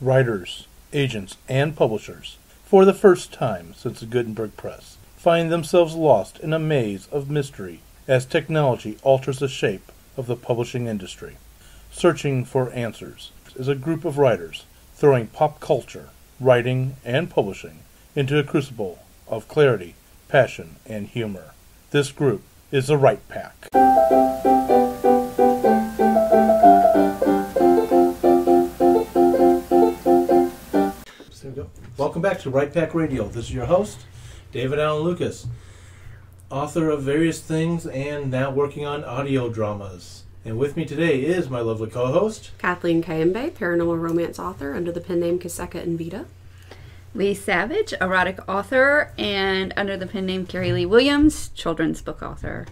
writers, agents, and publishers, for the first time since the Gutenberg Press, find themselves lost in a maze of mystery as technology alters the shape of the publishing industry. Searching for Answers is a group of writers throwing pop culture, writing, and publishing into a crucible of clarity, passion, and humor. This group is the Write Pack. Go. Welcome back to Write Pack Radio. This is your host, David Alan Lucas, author of various things and now working on audio dramas. And with me today is my lovely co-host. Kathleen Kayembe, paranormal romance author under the pen name Kaseka and Vita. Leigh Savage, erotic author, and under the pen name Carrie Lee Williams, children's book author.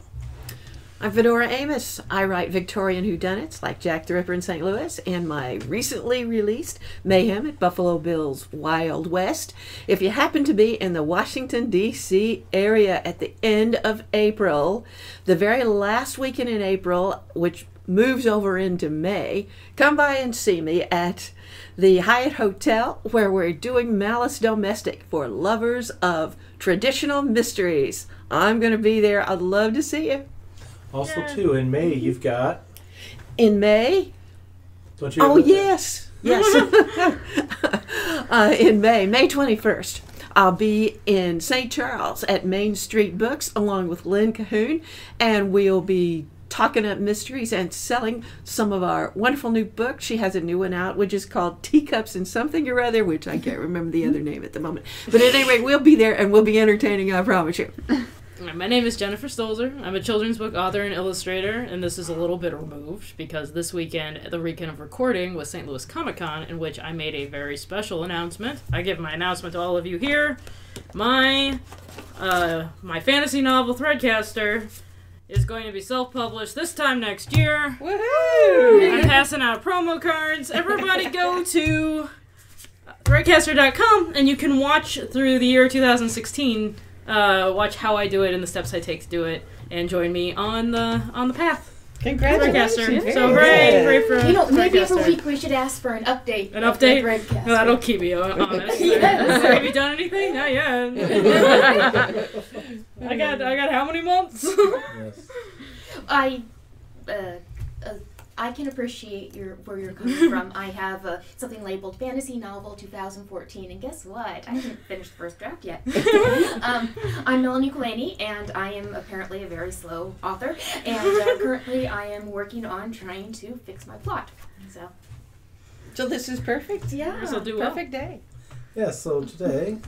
I'm Fedora Amis. I write Victorian whodunits like Jack the Ripper in St. Louis and my recently released Mayhem at Buffalo Bill's Wild West. If you happen to be in the Washington, D.C. area at the end of April, the very last weekend in April, which moves over into May, come by and see me at the Hyatt Hotel where we're doing Malice Domestic for lovers of traditional mysteries. I'm going to be there. I'd love to see you. Also, too, in May you've got. In May? Don't you Oh, a- yes. Yes. uh, in May, May 21st. I'll be in St. Charles at Main Street Books along with Lynn Cahoon, and we'll be talking up mysteries and selling some of our wonderful new books. She has a new one out, which is called Teacups and Something or Other, which I can't remember the other name at the moment. But at any rate, we'll be there and we'll be entertaining, I promise you. My name is Jennifer Stolzer. I'm a children's book author and illustrator, and this is a little bit removed because this weekend, the weekend of recording, was St. Louis Comic Con, in which I made a very special announcement. I give my announcement to all of you here. My uh, my fantasy novel Threadcaster is going to be self-published this time next year. I'm passing out promo cards. Everybody go to threadcaster.com and you can watch through the year 2016 uh, watch how I do it and the steps I take to do it, and join me on the on the path. Threadcaster. So hooray, hooray for You know, maybe every Threadcaster. week we should ask for an update. An of the update? Threadcast. No, that'll keep me uh, honest. Yes. Have you done anything? Not yet. I got I got how many months? Yes. I, uh, uh, I can appreciate your where you're coming from. I have uh, something labeled Fantasy Novel 2014, and guess what? I haven't finished the first draft yet. um, I'm Melanie Koleini, and I am apparently a very slow author. And uh, currently, I am working on trying to fix my plot. So So this is perfect. yeah. This'll do well. Perfect day. Yeah, so today,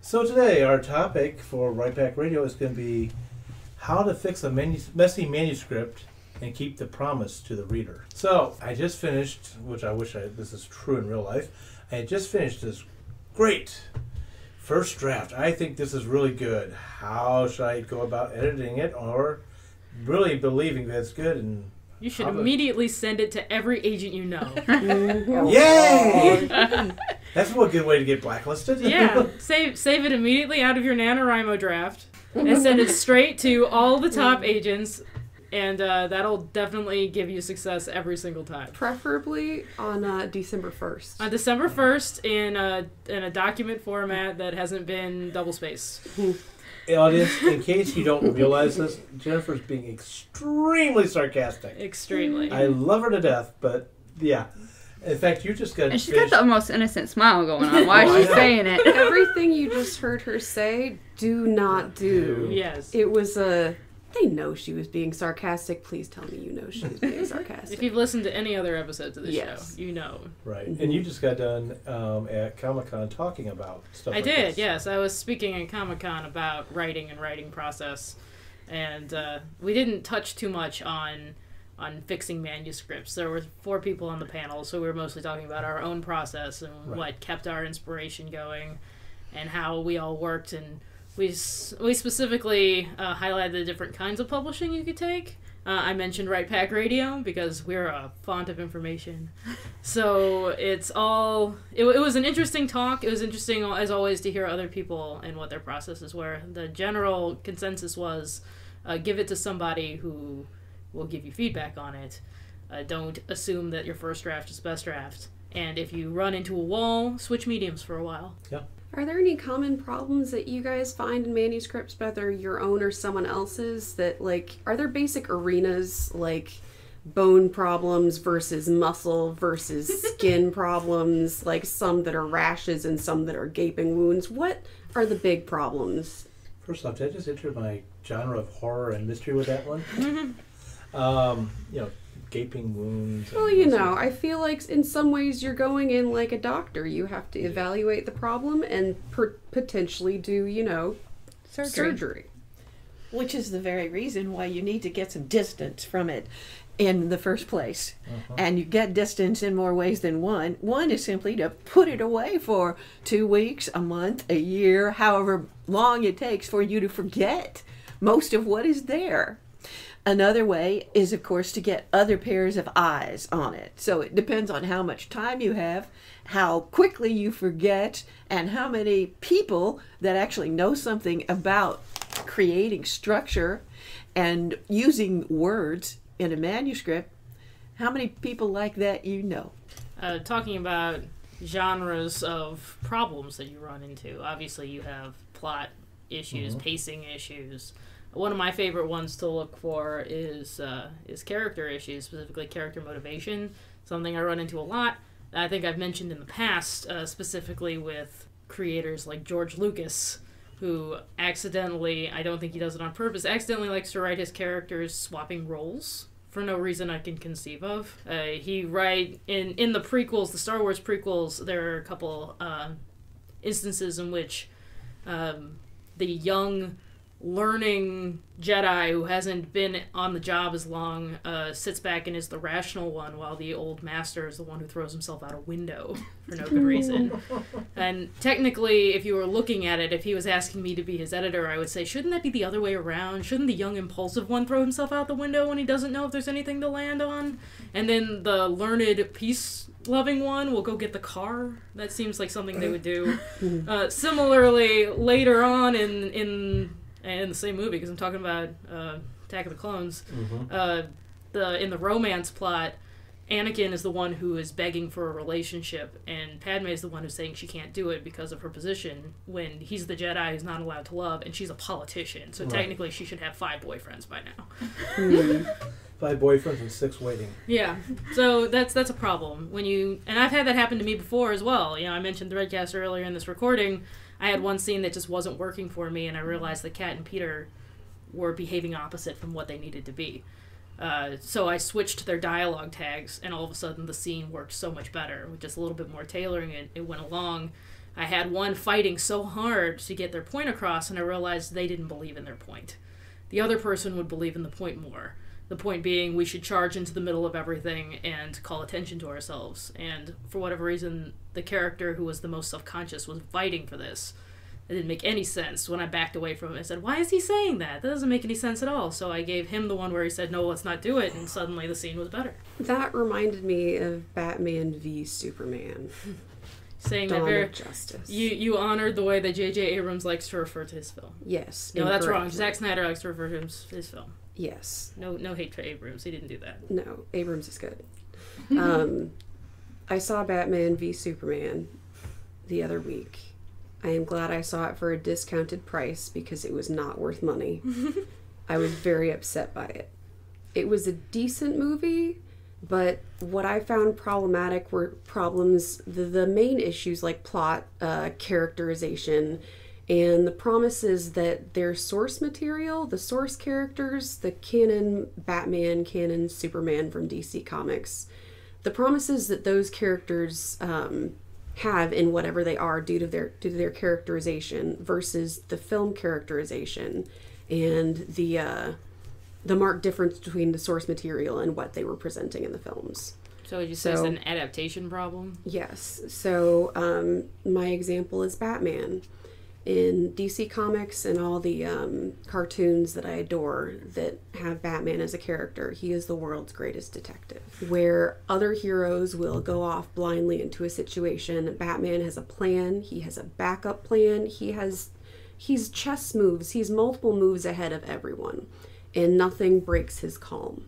so today our topic for Write Pack Radio is going to be how to fix a manu- messy manuscript and keep the promise to the reader. So I just finished, which I wish I this is true in real life. I just finished this great first draft. I think this is really good. How should I go about editing it, or really believing that it's good and You should How about- immediately send it to every agent you know. Yay! That's a good way to get blacklisted. Yeah, save save it immediately out of your NaNoWriMo draft and send it straight to all the top agents, and uh, that'll definitely give you success every single time. Preferably on uh, December 1st. On December first, in a in a document format that hasn't been double spaced. Audience, in case you don't realize this, Jennifer's being extremely sarcastic. Extremely. I love her to death, but yeah. In fact, you just got And she's got finished. the most innocent smile going on. Why is she saying it? Everything you just heard her say, do not do. yes. It was a. They know she was being sarcastic. Please tell me you know she was being sarcastic. If you've listened to any other episodes of the Yes. show, you know. right, and you just got done um, at Comic Con talking about stuff. I like did, this. yes. I was speaking at Comic Con about writing and writing process, and uh, we didn't touch too much on on fixing manuscripts. There were four people on the panel, so we were mostly talking about our own process and Right. what kept our inspiration going, and how we all worked. And we we specifically uh, highlighted the different kinds of publishing you could take. Uh, I mentioned Write Pack Radio because we're a font of information. So it's all. It, it was an interesting talk. It was interesting, as always, to hear other people and what their processes were. The general consensus was uh, give it to somebody who will give you feedback on it. Uh, don't assume that your first draft is best draft. And if you run into a wall, switch mediums for a while. Are there any common problems that you guys find in manuscripts, whether your own or someone else's? That like, are there basic arenas like bone problems versus muscle versus skin problems? Like some that are rashes and some that are gaping wounds. What are the big problems? First off, did I just enter my genre of horror and mystery with that one? um, you know, gaping wounds. Well, you know, I feel like in some ways you're going in like a doctor. You have to evaluate the problem and per- potentially do, you know, surgery. Which is the very reason why you need to get some distance from it in the first place. Uh-huh. And you get distance in more ways than one. One is simply to put it away for two weeks, a month, a year, however long it takes for you to forget most of what is there. Another way is, of course, to get other pairs of eyes on it. So it depends on how much time you have, how quickly you forget, and how many people that actually know something about creating structure and using words in a manuscript. How many people like that you know? Uh, talking about genres of problems that you run into. Obviously, you have plot issues, pacing issues. One of my favorite ones to look for is uh, is character issues, specifically character motivation. Something I run into a lot. I think I've mentioned in the past, uh, specifically with creators like George Lucas, who accidentally, I don't think he does it on purpose, accidentally likes to write his characters swapping roles for no reason I can conceive of. Uh, he write in in the prequels, the Star Wars prequels. There are a couple uh, instances in which um, the young learning Jedi who hasn't been on the job as long uh, sits back and is the rational one, while the old master is the one who throws himself out a window for no good reason. And technically, if you were looking at it, if he was asking me to be his editor, I would say, shouldn't that be the other way around? Shouldn't the young, impulsive one throw himself out the window when he doesn't know if there's anything to land on? And then the learned, peace loving one will go get the car? That seems like something they would do. uh, similarly, later on in, in, in the same movie, because I'm talking about uh, Attack of the Clones, Mhm. uh, the in the romance plot, Anakin is the one who is begging for a relationship, and Padme is the one who's saying she can't do it because of her position. When he's the Jedi who's not allowed to love, and she's a politician, so Right. technically she should have five boyfriends by now. Five boyfriends and six waiting. Yeah, so that's that's a problem when you and I've had that happen to me before as well. You know, I mentioned Threadcast earlier in this recording. I had one scene that just wasn't working for me, and I realized that Cat and Peter were behaving opposite from what they needed to be. Uh, so I switched their dialogue tags, and all of a sudden the scene worked so much better with just a little bit more tailoring. It it went along. I had one fighting so hard to get their point across, and I realized they didn't believe in their point. The other person would believe in the point more. The point being, we should charge into the middle of everything and call attention to ourselves. And for whatever reason, the character who was the most self conscious was fighting for this. It didn't make any sense. When I backed away from it, I said, Why is he saying that? That doesn't make any sense at all. So I gave him the one where he said, No, let's not do it. And suddenly the scene was better. That reminded me of Batman v Superman. Saying that very. Justice. You, you honored the way that J.J. Abrams likes to refer to his film. yes. No, that's wrong. Zack Snyder likes to refer to his, his film. Yes. No, no hate for Abrams. He didn't do that. No, Abrams is good. um, I saw Batman v Superman the other week. I am glad I saw it for a discounted price because it was not worth money. I was very upset by it. It was a decent movie, but what I found problematic were problems, the, the main issues like plot, uh, characterization, and the promises that their source material, the source characters, the canon Batman, canon Superman from DC Comics, the promises that those characters um, have in whatever they are due to their due to their characterization versus the film characterization and the uh, the marked difference between the source material and what they were presenting in the films. So you say it's an adaptation problem? Yes. So um, my example is Batman. In DC Comics and all the um, cartoons that I adore that have Batman as a character, he is the world's greatest detective. Where other heroes will go off blindly into a situation, Batman has a plan. He has a backup plan. He has he's chess moves. He's multiple moves ahead of everyone, and nothing breaks his calm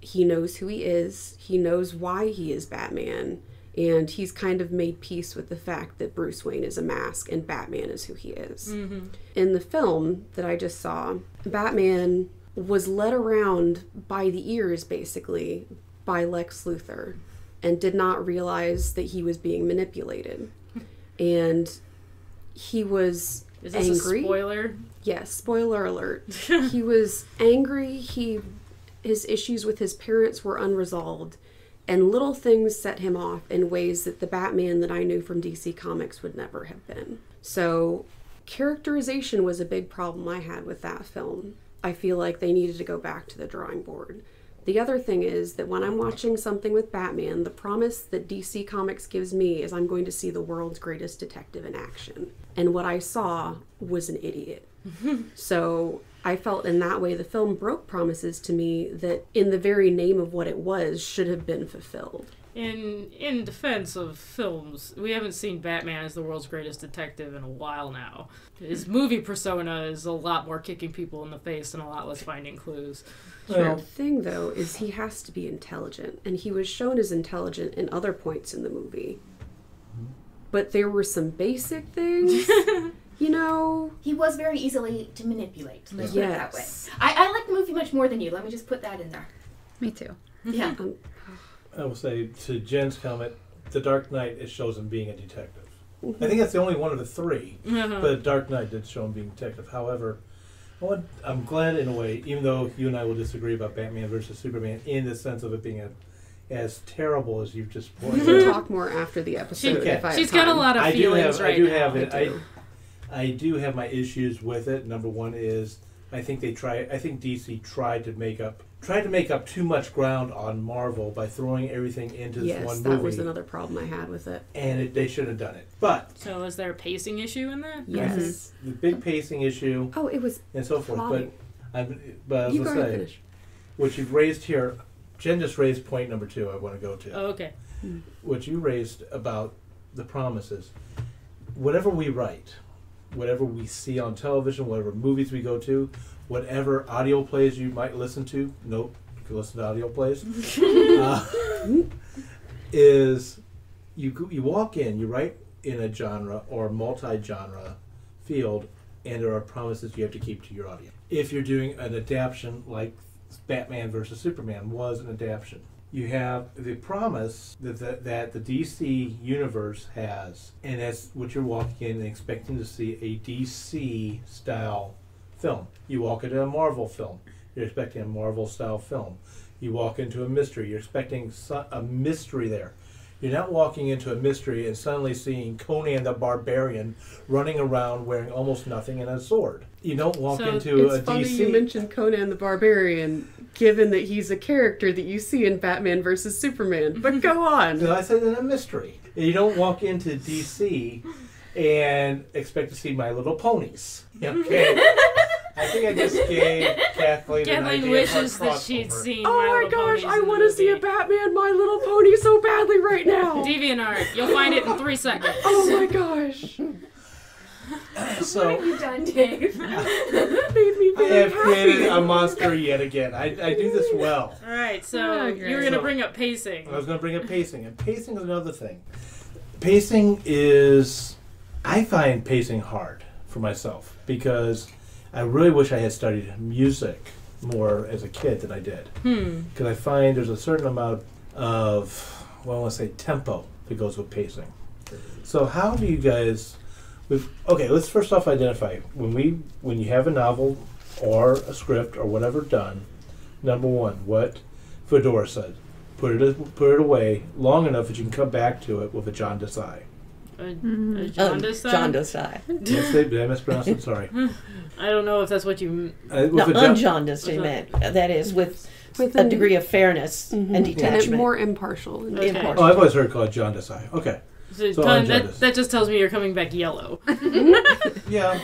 he knows who he is he knows why he is batman And he's kind of made peace with the fact that Bruce Wayne is a mask and Batman is who he is. Mm-hmm. In the film that I just saw, Batman was led around by the ears, basically, by Lex Luthor and did not realize that he was being manipulated. And he was Is this angry. a spoiler? Yes, spoiler alert. he was angry. He his issues with his parents were unresolved, and little things set him off in ways that the Batman that I knew from DC Comics would never have been. So, characterization was a big problem I had with that film. I feel like they needed to go back to the drawing board. The other thing is that when I'm watching something with Batman, the promise that DC Comics gives me is I'm going to see the world's greatest detective in action. And what I saw was an idiot. so I felt in that way the film broke promises to me that, in the very name of what it was, should have been fulfilled. In in defense of films, we haven't seen Batman as the world's greatest detective in a while now. His movie persona is a lot more kicking people in the face and a lot less finding clues. The thing, though, is he has to be intelligent, and he was shown as intelligent in other points in the movie. Mm-hmm. But there were some basic things, you know. He was very easily to manipulate. Let's put it that way. I, I like the movie much more than you. Let me just put that in there. Me too. Yeah. Um, I will say to Jen's comment, The Dark Knight it shows him being a detective. I mm-hmm. think that's the only one of the three. Mm-hmm. But Dark Knight did show him being a detective. However, I want, I'm glad in a way, even though you and I will disagree about Batman versus Superman in the sense of it being a, as terrible as you've just pointed. We pointed can talk more after the episode. Okay. if I have She's got a lot of I do feelings have, right I do now. have it. I I, do. Have my issues with it. Number one is I think they try. I think DC tried to make up tried to make up too much ground on Marvel by throwing everything into this Yes, one that movie, was another problem I had with it. and it, they should have done it. But So is there a pacing issue in that? Yes. the big pacing issue Oh, it was. and so forth. Plotting. But I'm, but I was You gonna say and finish. what you've raised here. Jen just raised point number two. I want to go to Oh, okay. Hmm. what you raised about the promises. Whatever we write, whatever we see on television, whatever movies we go to, whatever audio plays you might listen to, nope, you can listen to audio plays, uh, is you, you walk in, you write in a genre or multi-genre field, and there are promises you have to keep to your audience. If you're doing an adaptation like Batman versus Superman was an adaptation, you have the promise that the, that the DC universe has, and that's what you're walking in and expecting to see a DC style film. You walk into a Marvel film, you're expecting a Marvel style film. You walk into a mystery, you're expecting a mystery there. You're not walking into a mystery and suddenly seeing Conan the Barbarian running around wearing almost nothing and a sword. You don't walk So into It's a funny DC. you mentioned Conan the Barbarian, given that he's a character that you see in Batman versus Superman. But go on. No, I said in a mystery. You don't walk into DC and expect to see My Little Ponies. Okay. I think I just gave Kathleen Kathleen wishes that she'd seen Oh My my gosh, I want to see a. Batman My Little Pony so badly right now. DeviantArt. You'll find it in three seconds. Oh my gosh. So what have you done, Dave? That made me I very have created happy. a monster yet again. I, I do this well. All right, so Oh, you were great. gonna bring up pacing. I was going to bring up pacing, and pacing is another thing. Pacing is, I find pacing hard for myself because I really wish I had studied music more as a kid than I did. Hmm. Because I find there's a certain amount of, well, I want to say tempo that goes with pacing. So how do you guys, with, okay, let's first off identify when we when you have a novel or a script or whatever done. Number one, what Fedora said, put it put it away long enough that you can come back to it with a jaundiced eye. A, a Um, jaundice eye? Yes, they- did I mispronounce it? Sorry. I don't know if that's what you. Uh, with No, a jaun- unjaundiced, he meant. That is with With a degree of fairness Mhm. and and detachment. more impartial. and Okay. Impartial. Oh, I've always heard it called jaundice eye. Okay. So, So Ton, unjaundiced. that, that just tells me you're coming back yellow. Yeah.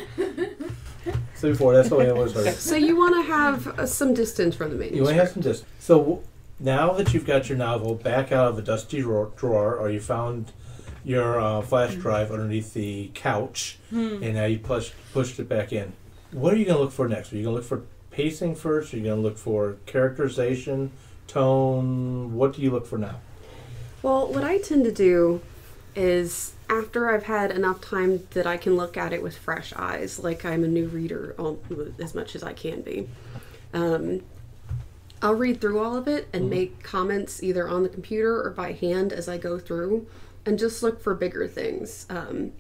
So before, that's the way I always heard. So you want to have uh, some distance from the main. You only have some distance. So w- now that you've got your novel back out of a dusty drawer, drawer or you found your uh, flash drive underneath the couch, and now you push, pushed it back in, what are you going to look for next? Are you going to look for pacing first? Are you going to look for characterization, tone? What do you look for now? Well, what I tend to do is after I've had enough time that I can look at it with fresh eyes, like I'm a new reader all, as much as I can be. Um, I'll read through all of it and make comments either on the computer or by hand as I go through, and just look for bigger things. Um,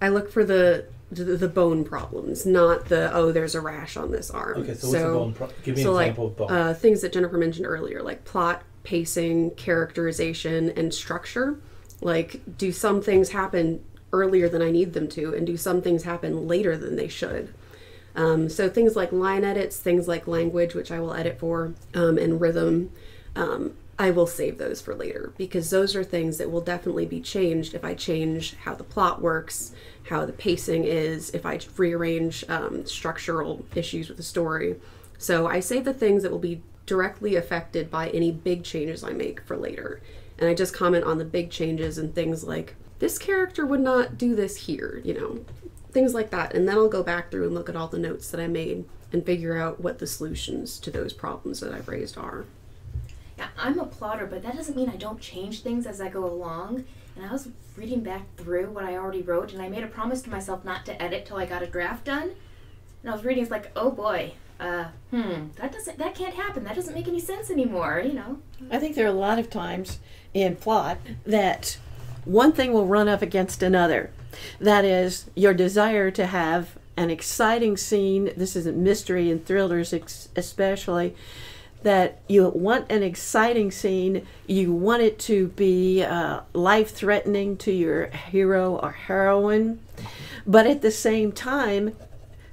I look for the, the the bone problems, not the oh, there's a rash on this arm. Okay, so, what's the bone? Pro- give me so an like example of bone. uh, things that Jennifer mentioned earlier, like plot, pacing, characterization, and structure. Like, do some things happen earlier than I need them to, and do some things happen later than they should? Um, so things like line edits, things like language, which I will edit for, um, and rhythm, um, I will save those for later because those are things that will definitely be changed if I change how the plot works, how the pacing is, if I rearrange um, structural issues with the story. So I save the things that will be directly affected by any big changes I make for later. And I just comment on the big changes and things like, this character would not do this here, you know, things like that. And then I'll go back through and look at all the notes that I made and figure out what the solutions to those problems that I've raised are. Yeah, I'm a plotter, but that doesn't mean I don't change things as I go along. And I was reading back through what I already wrote, and I made a promise to myself not to edit till I got a draft done. And I was reading, it's like, oh boy, uh, hmm, that doesn't, that can't happen. That doesn't make any sense anymore. You know. I think there are a lot of times in plot that one thing will run up against another. That is, your desire to have an exciting scene. This is a mystery and thrillers, especially. That you want an exciting scene, you want it to be uh, life threatening to your hero or heroine, but at the same time,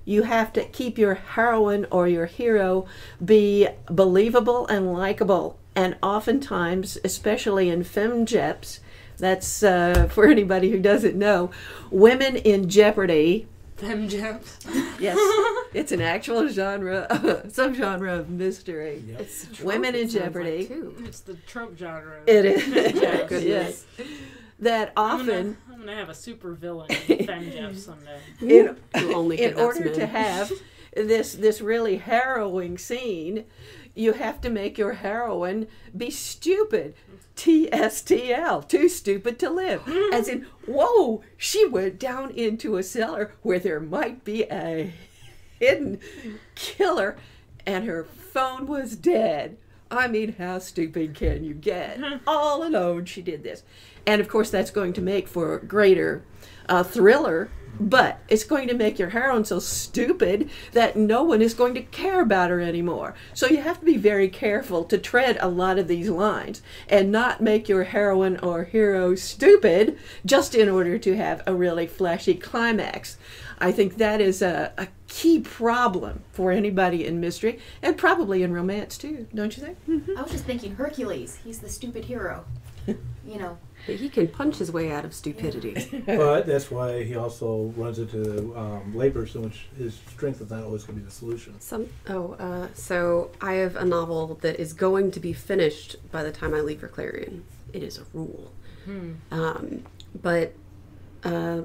you have to keep your heroine or your hero be believable and likable. And oftentimes, especially in femjeps, that's uh, for anybody who doesn't know, women in jeopardy. Them gems. Yes, it's an actual genre, subgenre of mystery. Yep. Women in Sounds like, Jeopardy. too. It's the Trump genre. It is. Goodness. yes. That I'm gonna, often, I'm gonna have a super villain in Fem someday. in, only in kidnaps order to have this this really harrowing scene, you have to make your heroine be stupid. TSTL, too stupid to live. As in, whoa, she went down into a cellar where there might be a hidden killer and her phone was dead. I mean, how stupid can you get? All alone, she did this. And of course, that's going to make for greater uh, thriller, but it's going to make your heroine so stupid that no one is going to care about her anymore. So you have to be very careful to tread a lot of these lines and not make your heroine or hero stupid just in order to have a really flashy climax. I think that is a, a key problem for anybody in mystery and probably in romance too, don't you think? Mm-hmm. I was just thinking Hercules. He's the stupid hero. You know. But he can punch his way out of stupidity. but that's why he also runs into um, layperson, which his strength is not always going to be the solution. Some oh, uh, so I have a novel that is going to be finished by the time I leave for Clarion. It is a rule, um, but uh,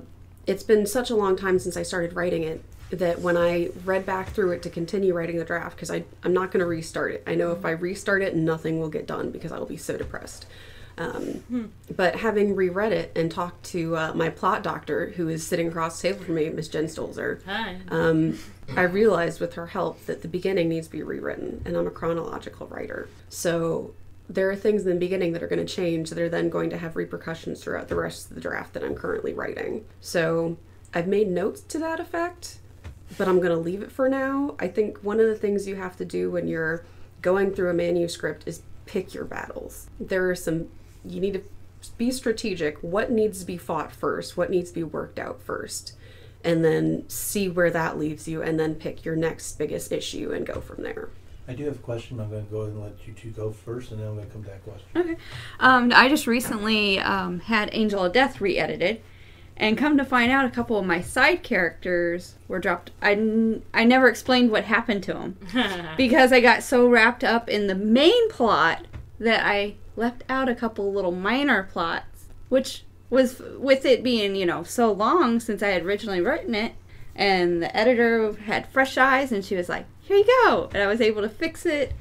it's been such a long time since I started writing it that when I read back through it to continue writing the draft, because I I'm not going to restart it. I know if I restart it, nothing will get done because I will be so depressed. Um, But having reread it and talked to uh, my plot doctor, who is sitting across the table from me, Miss Jen Stolzer, Hi. um, I realized with her help that the beginning needs to be rewritten, and I'm a chronological writer. So there are things in the beginning that are going to change that are then going to have repercussions throughout the rest of the draft that I'm currently writing. So I've made notes to that effect, but I'm going to leave it for now. I think one of the things you have to do when you're going through a manuscript is pick your battles. There are some, you need to be strategic. What needs to be fought first? What needs to be worked out first? and then see where that leaves you and then pick your next biggest issue and go from there. I do have a question. I'm going to go ahead and let you two go first, and then I'm going to come to that question. Okay. Um, I just recently um, had Angel of Death re-edited, and come to find out, a couple of my side characters were dropped. I, n- I never explained what happened to them because I got so wrapped up in the main plot that I left out a couple little minor plots, which was with it being you know so long since I had originally written it, and the editor had fresh eyes, and she was like, "Here you go," and I was able to fix it.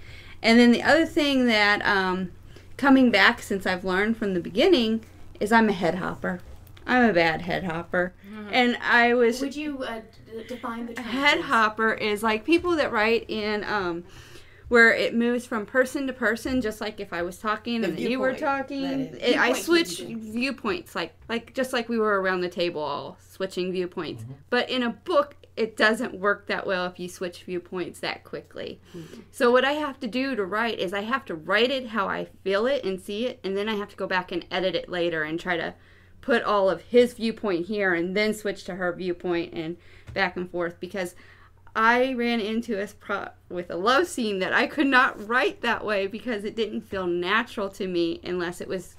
And then the other thing that um, coming back since I've learned from the beginning is I'm a head hopper. I'm a bad head hopper. And I was Would you uh, d- define the term, head hopper is like people that write in um where it moves from person to person just like if i was talking The and you were talking it, i switch viewpoints like like just like we were around the table all switching viewpoints. Mm-hmm. But in a book it doesn't work that well if you switch viewpoints that quickly. So what i have to do to write is i have to write it how i feel it and see it and then i have to go back and edit it later and try to put all of his viewpoint here and then switch to her viewpoint and back and forth because I ran into a pro- with a love scene that I could not write that way because it didn't feel natural to me unless it was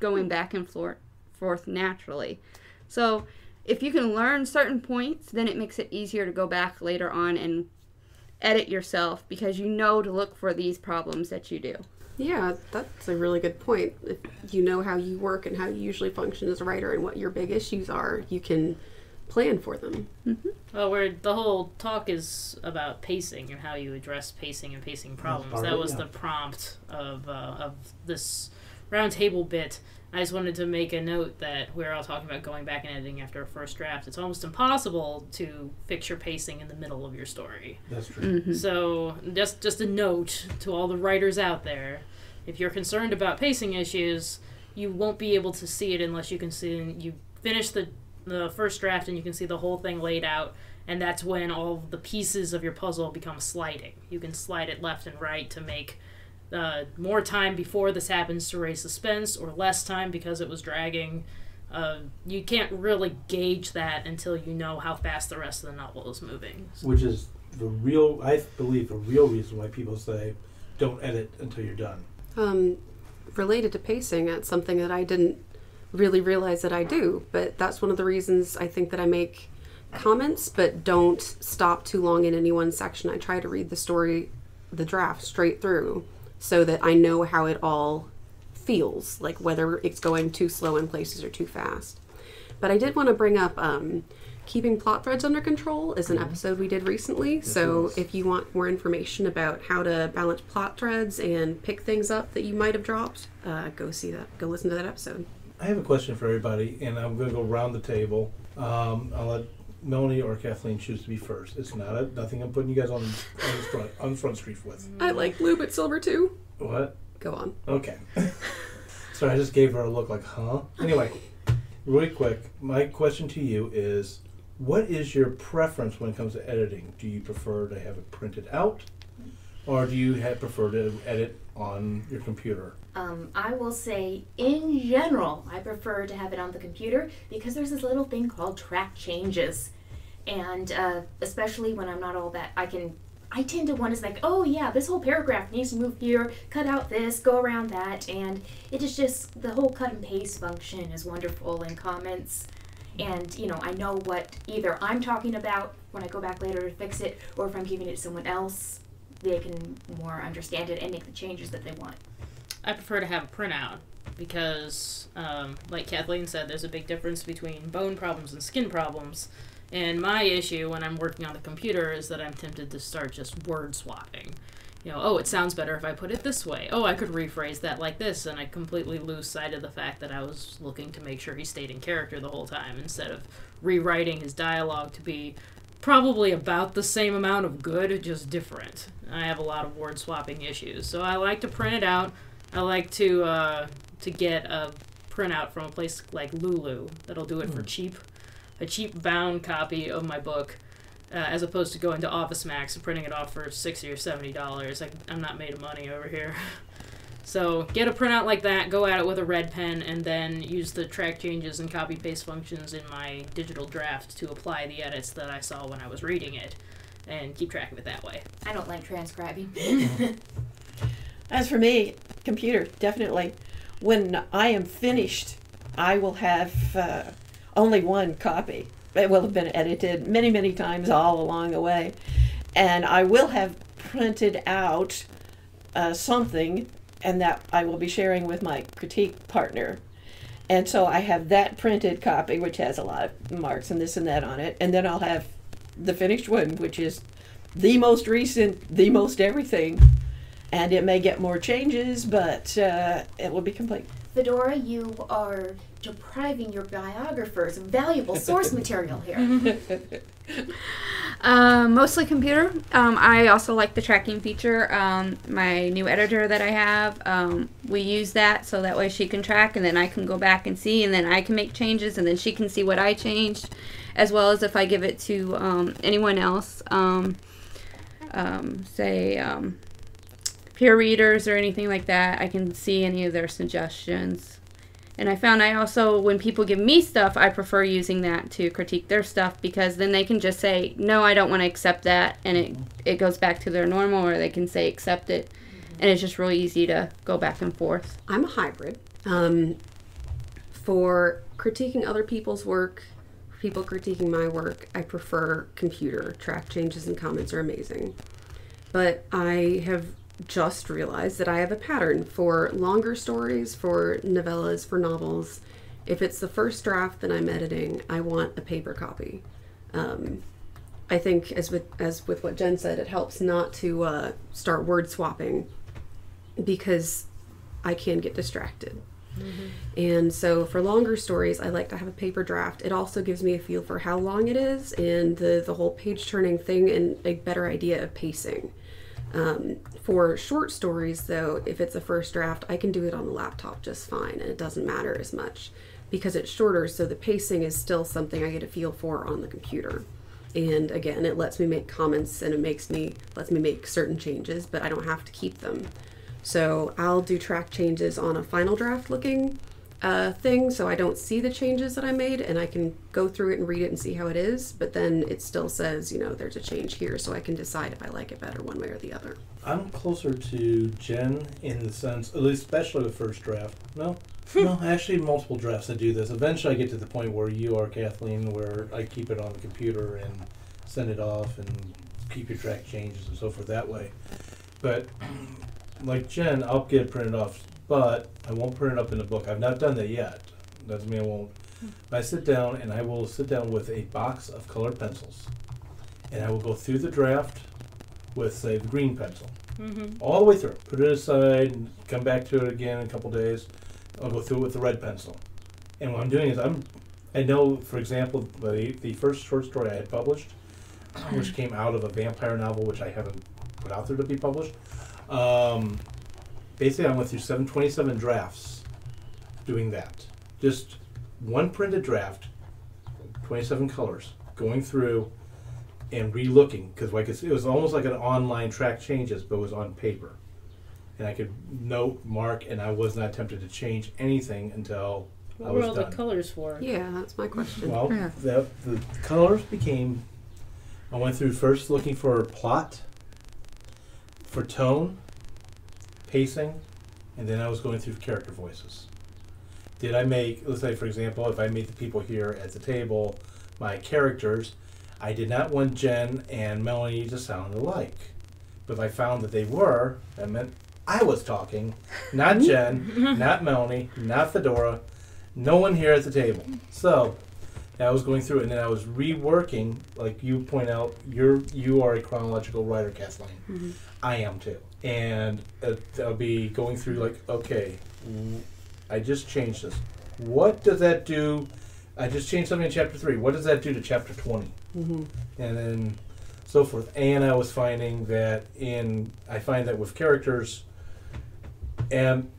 going back and for- forth naturally. So if you can learn certain points, then it makes it easier to go back later on and edit yourself because you know to look for these problems that you do. Yeah, that's a really good point. If you know how you work and how you usually function as a writer and what your big issues are, you can plan for them. Well, where the whole talk is about pacing and how you address pacing and pacing problems. part of That it, was yeah. the prompt of uh, of this roundtable bit. I just wanted to make a note that we're all talking about going back and editing after a first draft. It's almost impossible to fix your pacing in the middle of your story. That's true. So just just a note to all the writers out there: if you're concerned about pacing issues, you won't be able to see it unless you can see you finish the the first draft and you can see the whole thing laid out. And that's when all the pieces of your puzzle become sliding. You can slide it left and right to make uh, more time before this happens to raise suspense, or less time because it was dragging. Uh, you can't really gauge that until you know how fast the rest of the novel is moving. Which is the real, I believe, the real reason why people say don't edit until you're done. Um, related to pacing, that's something that I didn't really realize that I do, but that's one of the reasons I think that I make comments but don't stop too long in any one section. I try to read the story, the draft straight through so that I know how it all feels, like whether it's going too slow in places or too fast. But I did want to bring up um, keeping plot threads under control is an episode we did recently. so if you want more information about how to balance plot threads and pick things up that you might have dropped, uh, go see that. Go listen to that episode. I have a question for everybody, and I'm going to go around the table. Um, I'll let Melanie or Kathleen choose to be first. It's not a, nothing I'm putting you guys on, on the front on the front street with. I like blue but silver too. What? Go on. Okay. Sorry, I just gave her a look like, huh? Anyway, really quick, my question to you is what is your preference when it comes to editing? Do you prefer to have it printed out, or do you prefer to edit on your computer? Um, I will say, in general, I prefer to have it on the computer because there's this little thing called track changes. And uh, especially when I'm not all that, I can. I tend to want to like, oh yeah, this whole paragraph needs to move here, cut out this, go around that, and it is just the whole cut and paste function is wonderful in comments. And you know, I know what either I'm talking about when I go back later to fix it, or if I'm giving it to someone else, they can more understand it and make the changes that they want. I prefer to have a printout because, um, like Kathleen said, there's a big difference between bone problems and skin problems. And my issue when I'm working on the computer is that I'm tempted to start just word swapping. You know, oh, it sounds better if I put it this way. Oh, I could rephrase that like this, and I completely lose sight of the fact that I was looking to make sure he stayed in character the whole time instead of rewriting his dialogue to be probably about the same amount of good, just different. I have a lot of word swapping issues, so I like to print it out. I like to uh, to get a printout from a place like Lulu that'll do it for cheap, a cheap bound copy of my book, uh, as opposed to going to Office Max and printing it off for sixty or seventy dollars. I'm not made of money over here. So get a printout like that, go at it with a red pen, and then use the track changes and copy paste functions in my digital draft to apply the edits that I saw when I was reading it, and keep track of it that way. I don't like transcribing. As for me, computer, definitely. When I am finished, I will have uh, only one copy. It will have been edited many, many times all along the way. And I will have printed out uh, something, and that I will be sharing with my critique partner. And so I have that printed copy, which has a lot of marks and this and that on it. And then I'll have the finished one, which is the most recent, the most everything and it may get more changes, but uh, it will be complete. Fedora, you are depriving your biographers of valuable source material here. Uh, mostly computer. Um, I also like the tracking feature. Um, my new editor that I have, um, we use that so that way she can track and then I can go back and see and then I can make changes and then she can see what I changed, as well as if I give it to um, anyone else, um, say peer readers or anything like that, I can see any of their suggestions. And I found I also, when people give me stuff, I prefer using that to critique their stuff because then they can just say, no, I don't want to accept that. And it, it goes back to their normal, or they can say, accept it. And it's just really easy to go back and forth. I'm a hybrid. Um, for critiquing other people's work, people critiquing my work, I prefer computer. Track changes and comments are amazing. But I have just realized that I have a pattern for longer stories, for novellas, for novels. If it's the first draft that I'm editing, I want a paper copy. Um, I think, as with as with what Jen said, it helps not to uh, start word swapping because I can get distracted. And so for longer stories, I like to have a paper draft. It also gives me a feel for how long it is and the, the whole page turning thing and a better idea of pacing. Um, for short stories, though, if it's a first draft, I can do it on the laptop just fine and it doesn't matter as much because it's shorter, so the pacing is still something I get a feel for on the computer. And again, it lets me make comments and it makes me lets me make certain changes, but I don't have to keep them. So I'll do track changes on a final draft looking uh, thing, so I don't see the changes that I made, and I can go through it and read it and see how it is. But then it still says, you know, there's a change here, so I can decide if I like it better one way or the other. I'm closer to Jen in the sense, at least especially the first draft. No, no, actually multiple drafts I do this. Eventually, I get to the point where you are Kathleen, where I keep it on the computer and send it off and keep your track changes and so forth that way. But like Jen, I'll get printed off, but I won't print it up in a book. I've not done that yet. Doesn't mean I won't. But I sit down and I will sit down with a box of colored pencils, and I will go through the draft with say the green pencil Mm-hmm. all the way through. Put it aside and come back to it again in a couple days. I'll go through it with the red pencil. And what I'm doing is I'm I know, for example, the the first short story I had published, which came out of a vampire novel, which I haven't put out there to be published. Um, basically, I went through 727 drafts doing that. Just one printed draft, 27 colors, going through and re-looking because like it's, it was almost like an online track changes, but it was on paper, and I could note, mark, and I was not tempted to change anything until I What were was all done. the colors for? Yeah, that's my question. Well, Yeah. the, the colors became. I went through first looking for plot, for tone, pacing, and then I was going through character voices. Did I make, let's say, for example, if I made the people here at the table my characters, I did not want Jen and Melanie to sound alike. But if I found that they were, that meant I was talking, not Jen, not Melanie, not Fedora, no one here at the table. So I was going through it, and then I was reworking. Like you point out, you're you are a chronological writer, Kathleen. Mhm. I am too, and uh, I'll be going through like, okay, I just changed this. What does that do? I just changed something in chapter three. What does that do to chapter twenty? Mm-hmm. and then so forth. And I was finding that in I find that with characters, and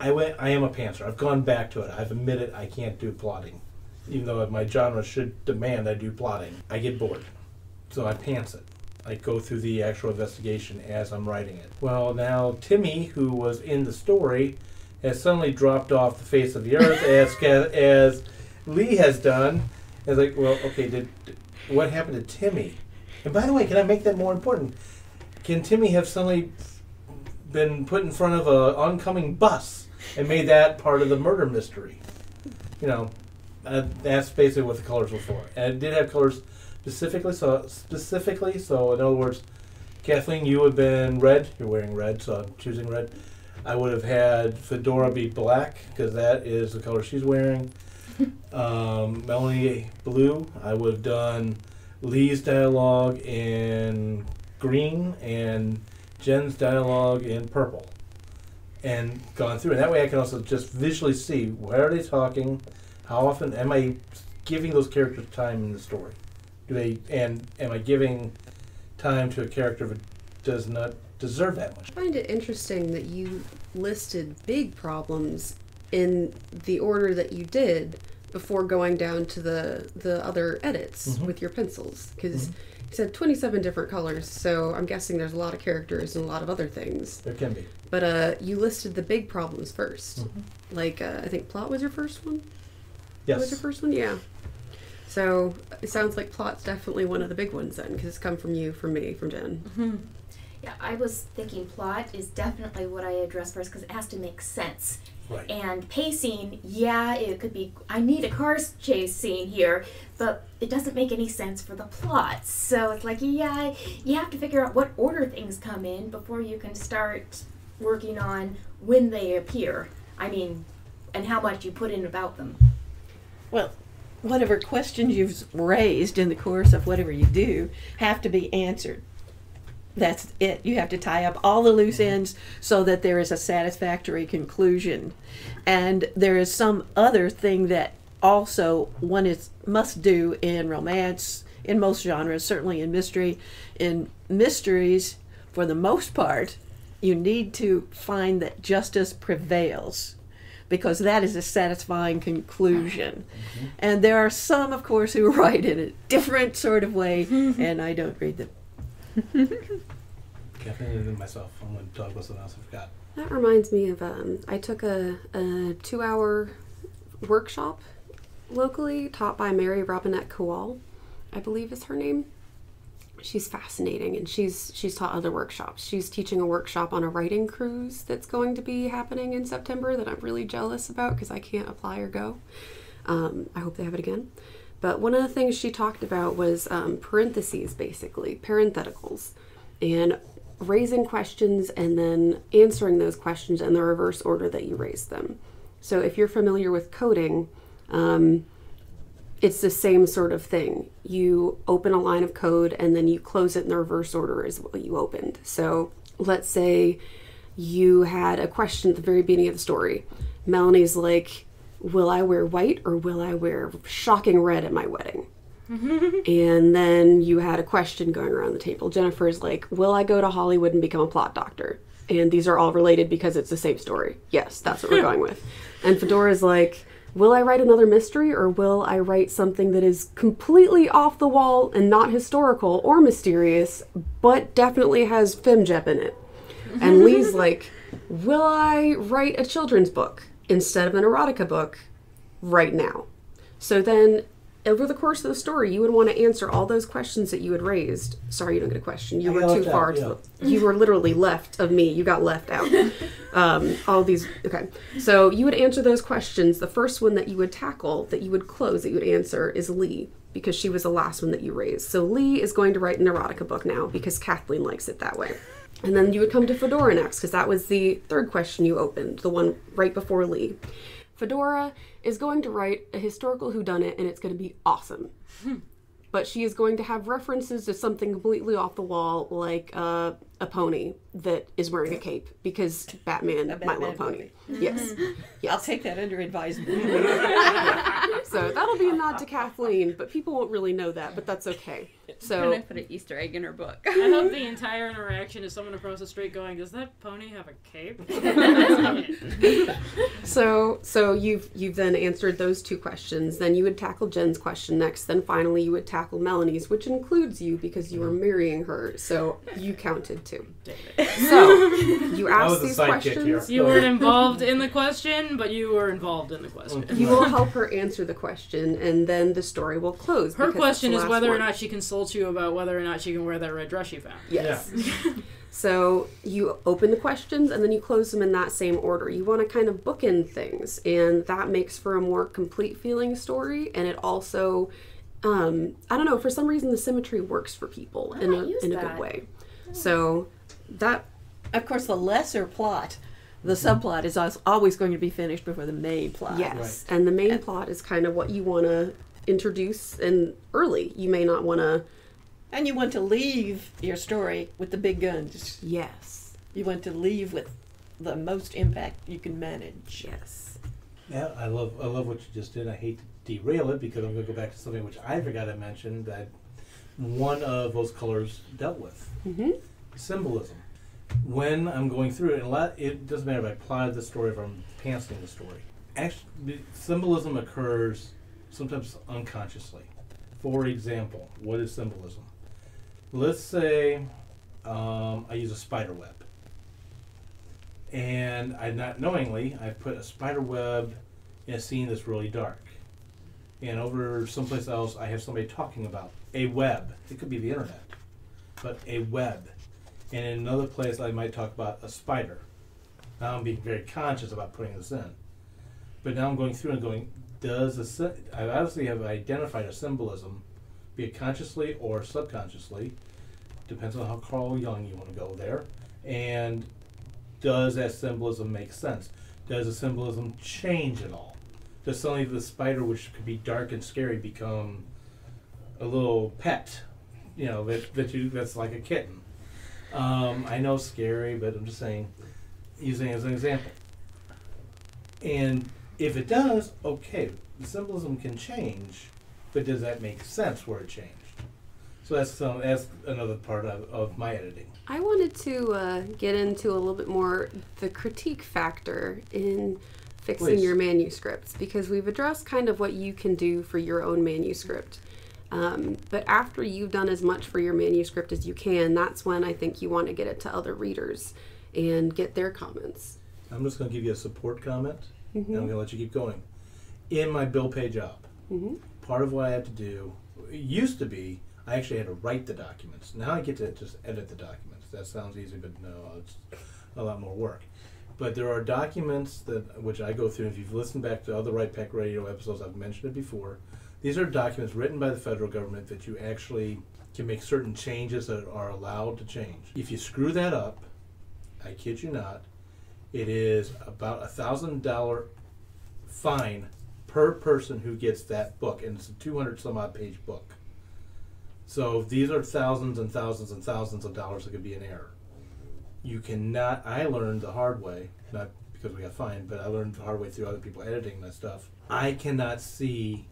I went. I am a pantser. I've gone back to it. I've admitted I can't do plotting, even though my genre should demand I do plotting. I get bored, so I pants it. I go through the actual investigation as I'm writing it. Well, now Timmy, who was in the story, has suddenly dropped off the face of the earth as as Leigh has done. It's like, well, okay, did, what happened to Timmy? And by the way, can I make that more important? Can Timmy have suddenly been put in front of an oncoming bus and made that part of the murder mystery? You know, uh, that's basically what the colors were for. And it did have colors specifically, so specifically. So in other words, Kathleen, you would have been red. You're wearing red, so I'm choosing red. I would have had Fedora be black because that is the color she's wearing. Um, Melanie blue. I would have done Leigh's dialogue in green and Jen's dialogue in purple and gone through. And that way I can also just visually see where are they talking, how often am I giving those characters time in the story? Do they and am I giving time to a character that does not deserve that much? I find it interesting that you listed big problems in the order that you did before going down to the the other edits Mhm. with your pencils because Mhm. you said 27 different colors so i'm guessing there's a lot of characters and a lot of other things There can be. but uh you listed the big problems 1st Mhm. like uh, i think plot was your first one Yes. was your first one yeah so it sounds like plot's definitely one of the big ones then because it's come from you from me from jen mm-hmm. Yeah, I was thinking plot is definitely what I address first because it has to make sense. Right. And pacing, yeah, it could be. I need a car chase scene here, but it doesn't make any sense for the plot. So it's like, yeah, you have to figure out what order things come in before you can start working on when they appear. I mean, and how much you put in about them. Well, whatever questions you've raised in the course of whatever you do have to be answered. That's it. You have to tie up all the loose mm-hmm. ends so that there is a satisfactory conclusion. And there is some other thing that also one is must do in romance in most genres, certainly in mystery. In mysteries, for the most part, you need to find that justice prevails because that is a satisfying conclusion. And there are some, of course, who write in a different sort of way, and I don't read them. Kathleen and myself. I'm going to talk about something else I forgot. That reminds me of um, I took a, a two hour workshop locally taught by Mary Robinette Kowal, I believe is her name. She's fascinating and she's she's taught other workshops. She's teaching a workshop on a writing cruise that's going to be happening in September that I'm really jealous about because I can't apply or go. Um, I hope they have it again. But one of the things she talked about was um, parentheses, basically, parentheticals, and raising questions and then answering those questions in the reverse order that you raised them. So if you're familiar with coding, um, it's the same sort of thing. You open a line of code and then you close it in the reverse order as what you opened. So let's say you had a question at the very beginning of the story. Melanie's like, Will I wear white or will I wear shocking red at my wedding? and then you had a question going around the table. Jennifer's like, Will I go to Hollywood and become a plot doctor? And these are all related because it's the same story. Yes, that's what we're going with. And Fedora's like, Will I write another mystery or will I write something that is completely off the wall and not historical or mysterious, but definitely has FemJep in it? And Leigh's like, Will I write a children's book instead of an erotica book right now? So then, over the course of the story, you would want to answer all those questions that you had raised. Sorry, you don't get a question. You I were too far. out, to the, you were literally left of me. You got left out. Um, all these. Okay. So you would answer those questions. The first one that you would tackle, that you would close, that you would answer is Leigh, because she was the last one that you raised. So Leigh is going to write an erotica book now because Kathleen likes it that way. And then you would come to Fedora next because that was the third question you opened, the one right before Leigh. Fedora is going to write a historical whodunit and it's going to be awesome. But she is going to have references to something completely off the wall, like uh, a pony that is wearing a cape because Batman, A My Little Batman Pony. Yes. I'll take that under advisement. So that'll be a nod to Kathleen, but people won't really know that, but that's okay. So I put an Easter egg in her book. I hope the entire interaction is someone across the street going, "Does that pony have a cape?" So so you've you've then answered those two questions. Then you would tackle Jen's question next. Then finally you would tackle Melanie's, which includes you because you were marrying her. So you counted too. So you I ask these questions. here. you weren't involved in the question, but you were involved in the question. You will help her answer the question, and then the story will close. Her question is last whether or not she consults you about whether or not she can wear that red dress she found. Yes. so you open the questions and then you close them in that same order. You want to kind of bookend things, and that makes for a more complete feeling story. And it also, um, I don't know, for some reason the symmetry works for people in a in a that. good way. So that of course, the lesser plot, the mm-hmm. subplot, is always going to be finished before the main plot. yes, and the main plot is kind of what you want to introduce and early. You may not want to And you want to leave your story with the big guns. Yes. You want to leave with the most impact you can manage. Yes. Yeah, I love I love what you just did. I hate to derail it because I'm going to go back to something which I forgot to mention that one of those colors dealt with Mm-hmm. symbolism. When I'm going through it, and a lot, it doesn't matter if I plotted the story, if I'm pantsing the story. Actually, symbolism occurs sometimes unconsciously. For example, what is symbolism? Let's say um, I use a spider web, and I not knowingly I put a spider web in a scene that's really dark, and over someplace else I have somebody talking about a web. It could be the internet, but a web. And in another place I might talk about a spider. Now I'm being very conscious about putting this in, but now I'm going through and going. Does a I obviously have identified a symbolism, be it consciously or subconsciously, depends on how Carl Jung you want to go there, and does that symbolism make sense? Does the symbolism change at all? Does suddenly the spider, which could be dark and scary, become a little pet? You know, that, that you that's like a kitten. Um, I know scary, but I'm just saying, using it as an example. And if it does, okay, the symbolism can change, but does that make sense where it changed? So that's some, that's another part of, of my editing. I wanted to uh, get into a little bit more the critique factor in fixing Please. your manuscripts because we've addressed kind of what you can do for your own manuscript. Um, but after you've done as much for your manuscript as you can, that's when I think you want to get it to other readers and get their comments. I'm just going to give you a support comment, and I'm Mhm. going to let you keep going. In my bill pay job, Mhm. part of what I had to do it used to be I actually had to write the documents. Now I get to just edit the documents. That sounds easy, but no, it's a lot more work. But there are documents that which I go through. If you've listened back to other Write Pack Radio episodes, I've mentioned it before. These are documents written by the federal government that you actually can make certain changes that are allowed to change. If you screw that up, I kid you not, it is about a thousand dollar fine per person who gets that book, and it's a two hundred some odd page book. So these are thousands and thousands and thousands of dollars that could be an error. You cannot. I learned the hard way, not because we got fined, but I learned the hard way through other people editing my stuff. I cannot see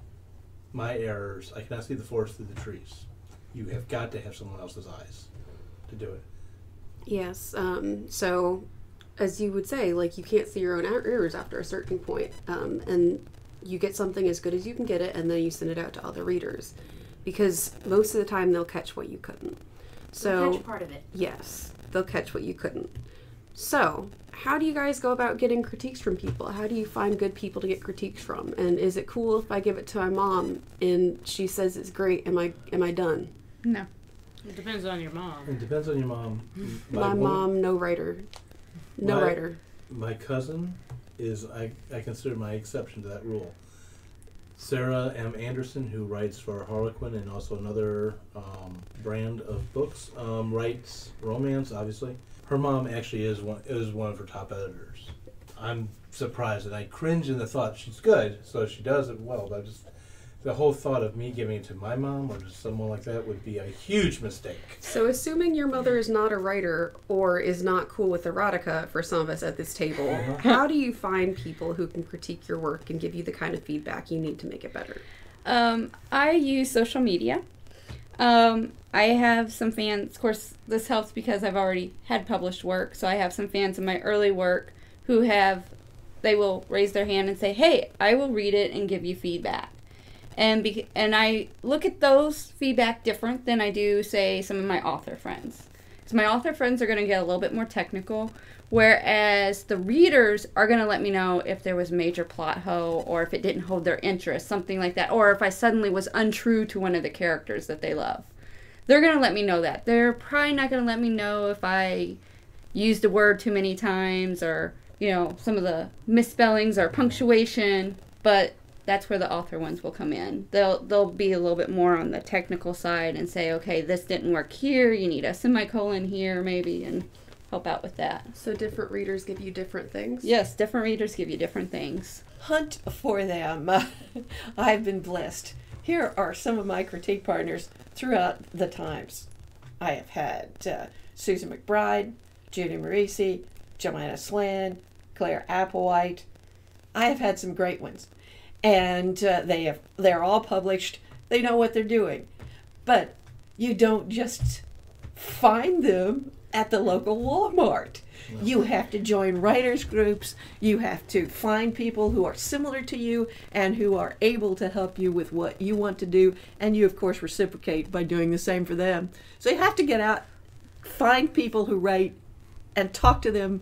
my errors. I cannot see the forest through the trees. You have got to have someone else's eyes to do it. Yes. Um, so, as you would say, like you can't see your own er- errors after a certain point, um, and you get something as good as you can get it, and then you send it out to other readers, because most of the time they'll catch what you couldn't. So catch part of it. yes, they'll catch what you couldn't. So, how do you guys go about getting critiques from people? How do you find good people to get critiques from? And is it cool if I give it to my mom and she says it's great? Am I am I done? No. It depends on your mom. It depends on your mom. My one- mom, no writer, no My- writer. My cousin is I, I consider my exception to that rule. Sarah M. Anderson, who writes for Harlequin and also another um, brand of books, um, writes romance. Obviously, her mom actually is one is one of her top editors. I'm surprised and I cringe in the thought she's good, so she does it well. But I just the whole thought of me giving it to my mom or just someone like that would be a huge mistake. So, assuming your mother is not a writer or is not cool with erotica for some of us at this table, Uh-huh. how do you find people who can critique your work and give you the kind of feedback you need to make it better? Um, I use social media. Um, I have some fans. Of course, this helps because I've already had published work. So I have some fans of my early work who have, they will raise their hand and say, "Hey, I will read it and give you feedback." And be, and I look at those feedback different than I do, say, some of my author friends. Because my author friends are going to get a little bit more technical, whereas the readers are going to let me know if there was major plot hole or if it didn't hold their interest, something like that, or if I suddenly was untrue to one of the characters that they love. They're going to let me know that. They're probably not going to let me know if I used a word too many times or, you know, some of the misspellings or punctuation, but that's where the author ones will come in. They'll they'll be a little bit more on the technical side and say, okay, this didn't work here. You need a semicolon here, maybe, and help out with that. So, different readers give you different things? Yes, different readers give you different things. Hunt for them. I've been blessed here are some of my critique partners throughout the times. I have had uh, Susan McBride, Judy Marisi, Joanna Slan, Claire Applewhite. I have had some great ones, and uh, they have they're all published. They know what they're doing, but you don't just find them at the local Walmart. You have to join writers groups. You have to find people who are similar to you and who are able to help you with what you want to do. And you, of course, reciprocate by doing the same for them. So you have to get out, find people who write, and talk to them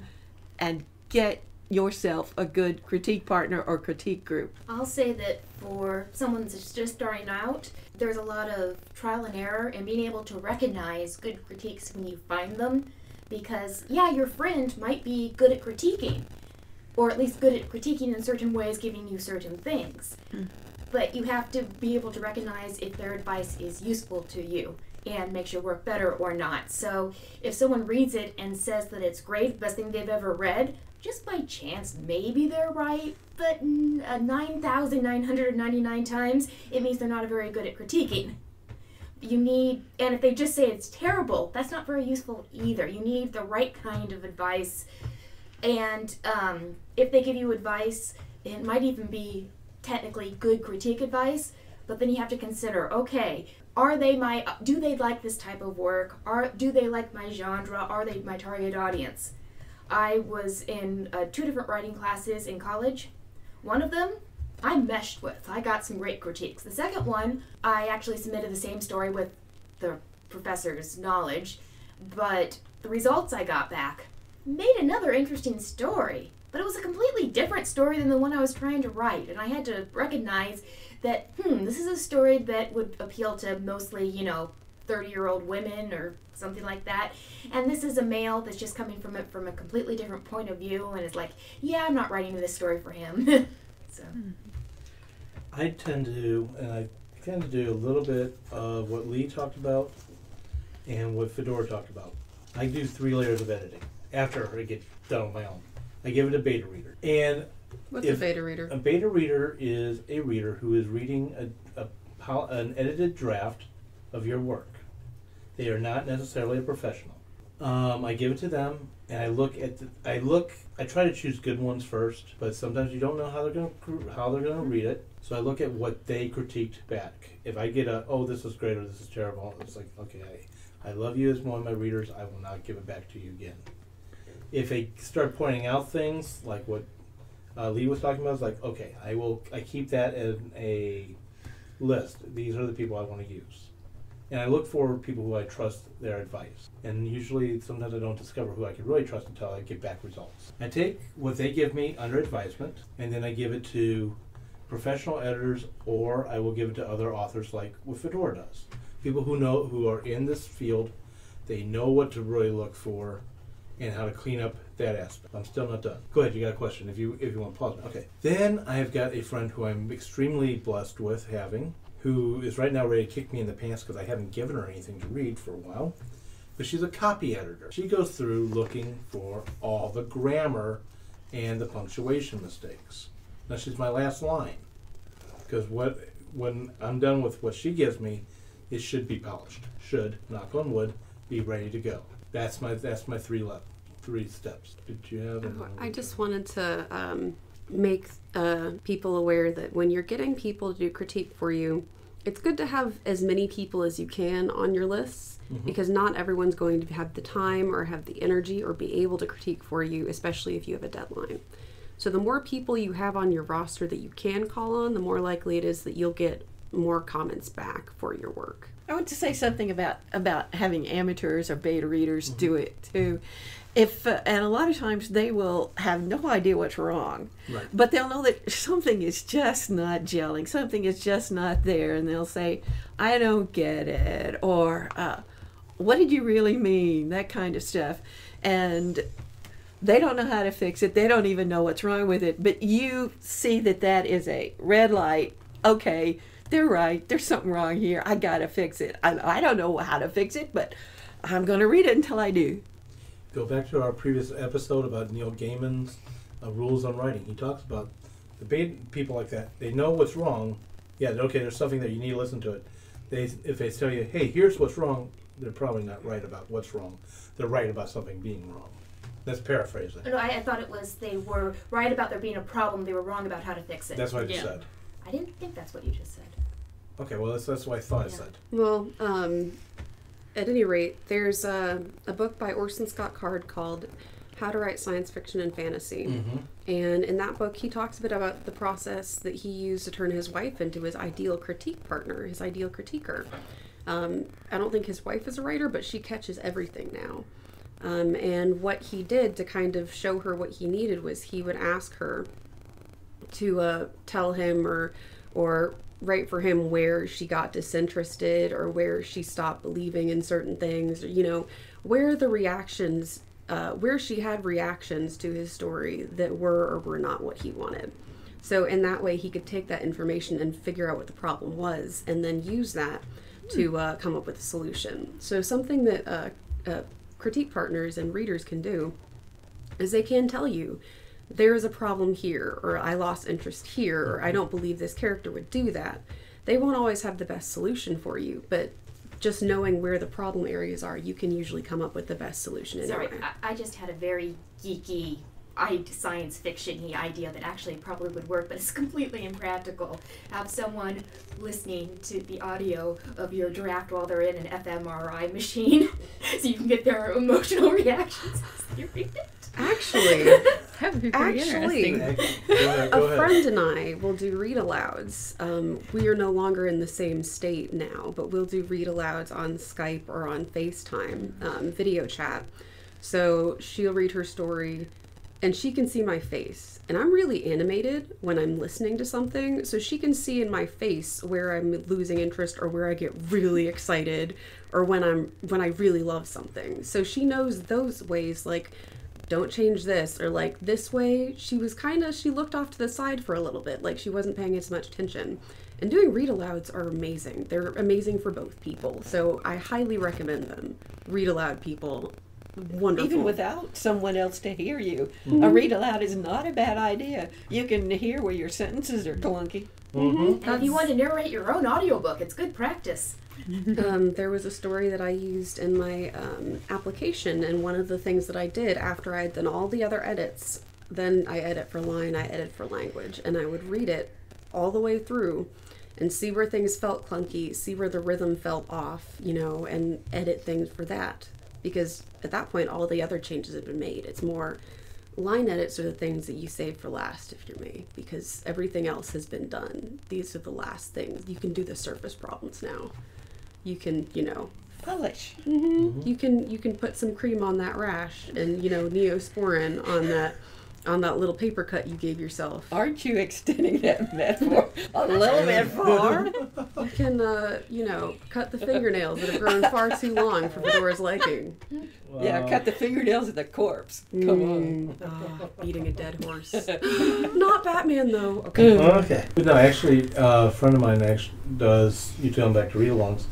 and get yourself a good critique partner or critique group. I'll say that for someone that's just starting out, there's a lot of trial and error and being able to recognize good critiques when you find them. Because, yeah, your friend might be good at critiquing, or at least good at critiquing in certain ways, giving you certain things. Hmm. But you have to be able to recognize if their advice is useful to you and makes your work better or not. So if someone reads it and says that it's great, best thing they've ever read, just by chance, maybe they're right, but uh, 9,999 times, it means they're not very good at critiquing. You need, and if they just say it's terrible, that's not very useful either. You need the right kind of advice. And um, if they give you advice, it might even be technically good critique advice, but then you have to consider okay, are they my, do they like this type of work? Are, do they like my genre? Are they my target audience? I was in uh, two different writing classes in college. One of them I meshed with. I got some great critiques. The second one, I actually submitted the same story with the professor's knowledge, but the results I got back made another interesting story. But it was a completely different story than the one I was trying to write, and I had to recognize that, hmm, this is a story that would appeal to mostly, you know, 30 year old women or something like that. And this is a male that's just coming from it from a completely different point of view and is like, yeah, I'm not writing this story for him. so. Hmm. I tend to, and I tend to do a little bit of what Leigh talked about and what Fedora talked about. I do three layers of editing after I get done on my own. I give it a beta reader. And What's If- a beta reader? a beta reader is a reader who is reading a, a, an edited draft of your work. They are not necessarily a professional. Um, I give it to them, and I look at the, I look. I try to choose good ones first, but sometimes you don't know how they're going to how they're to read it. So I look at what they critiqued back. If I get a oh this is great or this is terrible, it's like okay, I, I love you as one of my readers. I will not give it back to you again. If they start pointing out things like what uh, Leigh was talking about is like, okay, I will, I keep that in a list. These are the people I want to use, and I look for people who I trust their advice. And usually, sometimes I don't discover who I can really trust until I get back results. I take what they give me under advisement, and then I give it to professional editors, or I will give it to other authors, like what Fedora does. People who know, who are in this field, they know what to really look for, and how to clean up that aspect. I'm still not done. Go ahead, you got a question if you if you want to pause. Okay. Then I have got a friend who I'm extremely blessed with having, who is right now ready to kick me in the pants because I haven't given her anything to read for a while. But she's a copy editor. She goes through looking for all the grammar and the punctuation mistakes. Now she's my last line because what when I'm done with what she gives me, it should be polished. Should knock on wood, be ready to go. That's my that's my three left three steps. Did you have? I just wanted to um, make uh, people aware that when you're getting people to do critique for you, it's good to have as many people as you can on your lists because not everyone's going to have the time or have the energy or be able to critique for you, especially if you have a deadline. So the more people you have on your roster that you can call on, the more likely it is that you'll get more comments back for your work. I want to say something about about having amateurs or beta readers do it too. If uh, and a lot of times they will have no idea what's wrong, Right. but they'll know that something is just not gelling, something is just not there, and they'll say, "I don't get it," or uh, "What did you really mean?" That kind of stuff, and they don't know how to fix it. They don't even know what's wrong with it. But you see that that is a red light. Okay, they're right. There's something wrong here. I gotta fix it. I, I don't know how to fix it, but I'm gonna read it until I do. Go back to our previous episode about Neil Gaiman's uh, rules on writing. He talks about the beta people like that. They know what's wrong. yeah, okay, there's something that you need to listen to it. They if they tell you, hey, here's what's wrong, they're probably not right about what's wrong. They're right about something being wrong. That's paraphrasing. No, I, I thought it was they were right about there being a problem. They were wrong about how to fix it. That's what I just Yeah. said. I didn't think that's what you just said. Okay, well that's that's what I thought I said. Well, um, at any rate, there's a, a book by Orson Scott Card called How to Write Science Fiction and Fantasy. Mm-hmm. And in that book, he talks a bit about the process that he used to turn his wife into his ideal critique partner, his ideal critiquer. Um, I don't think his wife is a writer, but she catches everything now. Um, and what he did to kind of show her what he needed was he would ask her to uh, tell him or or write for him where she got disinterested or where she stopped believing in certain things or you know where the reactions uh, where she had reactions to his story that were or were not what he wanted. So in that way he could take that information and figure out what the problem was and then use that to uh, come up with a solution. So something that uh, uh, critique partners and readers can do is they can tell you there is a problem here, or I lost interest here, or I mm-hmm. don't believe this character would do that. They won't always have the best solution for you, but just knowing where the problem areas are, you can usually come up with the best solution Sorry. I, I just had a very geeky I, science fiction-y idea that actually probably would work, but it's completely impractical. Have someone listening to the audio of your draft while they're in an fMRI machine, so you can get their emotional reactions as they read it. Actually, That would be pretty Actually- interesting. Go a friend and I will do read alouds. Um, we are no longer in the same state now, but we'll do read alouds on Skype or on FaceTime, um, video chat. So she'll read her story and she can see my face. And I'm really animated when I'm listening to something, so she can see in my face where I'm losing interest or where I get really excited or when I'm when I really love something. So she knows those ways like don't change this or like this way she was kind of she looked off to the side for a little bit like she wasn't paying as much attention and doing read alouds are amazing they're amazing for both people so i highly recommend them read aloud people wonderful Even without someone else to hear you, a read aloud is not a bad idea. You can hear where your sentences are clunky. Mm-hmm. And if you want to narrate your own audiobook, it's good practice. um, there was a story that I used in my um, application, and one of the things that I did after I had done all the other edits, then I edit for line, I edit for language, and I would read it all the way through and see where things felt clunky, see where the rhythm felt off, you know, and edit things for that. Because at that point, all the other changes have been made. It's more line edits are the things that you save for last if you're me, because everything else has been done. These are the last things. You can do the surface problems now you can you know Polish. Mm-hmm. Mm-hmm. you can you can put some cream on that rash and you know neosporin on that on that little paper cut you gave yourself Aren't you extending that metaphor a little bit far? you can uh you know cut the fingernails that have grown far too long for fedora's liking Yeah, cut the fingernails of the corpse. Come on. Ah, beating a dead horse not batman though okay Okay. But no, actually, uh, a friend of mine actually does. You tell him back to read alongs.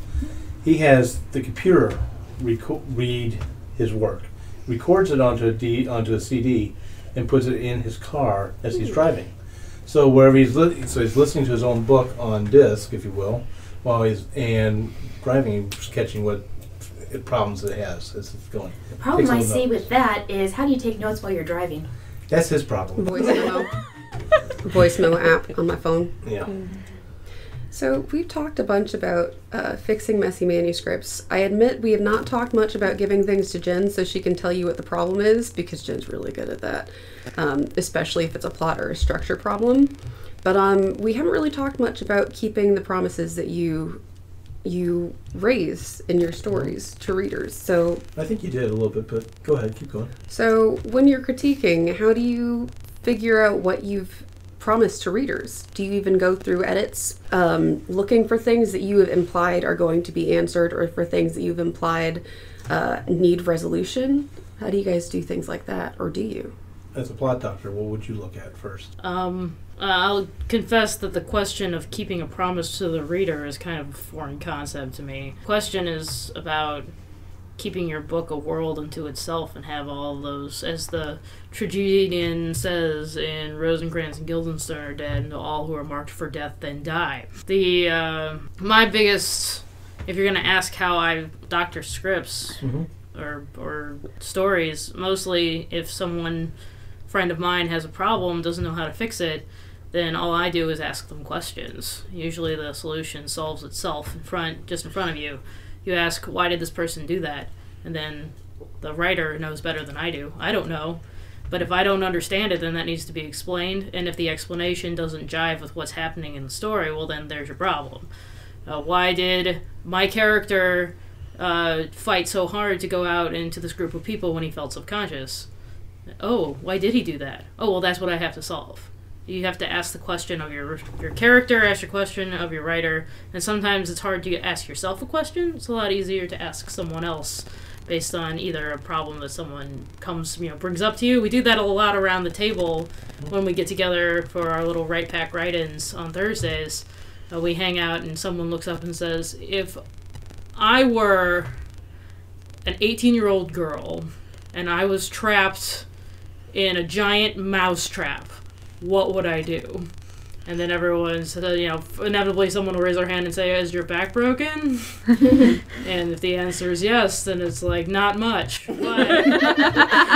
He has the computer reco- read his work, records it onto a D onto a CD, and puts it in his car as he's driving. So wherever he's li- so he's listening to his own book on disc, if you will, while he's and driving, he's catching what f- problems it has as it's going. The problem Takes a I little see note. with that is how do you take notes while you're driving? That's his problem. voice memo voice memo app on my phone Yeah. Mm. So we've talked a bunch about uh, fixing messy manuscripts. I admit we have not talked much about giving things to Jen so she can tell you what the problem is because Jen's really good at that, um, especially if it's a plot or a structure problem. But um, we haven't really talked much about keeping the promises that you you raise in your stories to readers. So I think you did a little bit, but go ahead, keep going. so when you're critiquing, how do you figure out what you've promised to readers? Do you even go through edits um, looking for things that you have implied are going to be answered or for things that you've implied uh, need resolution? How do you guys do things like that, or do you? As a plot doctor, what would you look at first? Um, I'll confess that the question of keeping a promise to the reader is kind of a foreign concept to me. The Question is about keeping your book a world unto itself and have all those, as the tragedian says in Rosencrantz and Guildenstern are dead, and all who are marked for death then die. The uh, my biggest, if you're gonna ask how I doctor scripts Mhm. or or stories, mostly if someone friend of mine has a problem, doesn't know how to fix it, then all I do is ask them questions. Usually the solution solves itself in front just in front of you. You ask why did this person do that? And then the writer knows better than I do. I don't know. But if I don't understand it, then that needs to be explained. And if the explanation doesn't jive with what's happening in the story, well, then there's your problem. Uh, why did my character uh, fight so hard to go out into this group of people when he felt subconscious? Oh, why did he do that? Oh, well, that's what I have to solve. You have to ask the question of your your character, ask your question of your writer, and sometimes it's hard to ask yourself a question. It's a lot easier to ask someone else based on either a problem that someone comes, you know, brings up to you. We do that a lot around the table when we get together for our little Write Pack write-ins on Thursdays. Uh, we hang out and someone looks up and says, "If I were an 18-year-old girl and I was trapped in a giant mouse trap, what would I do?" And then everyone uh, you know, inevitably someone will raise their hand and say, "Is your back broken?" and if the answer is yes, then it's like not much. But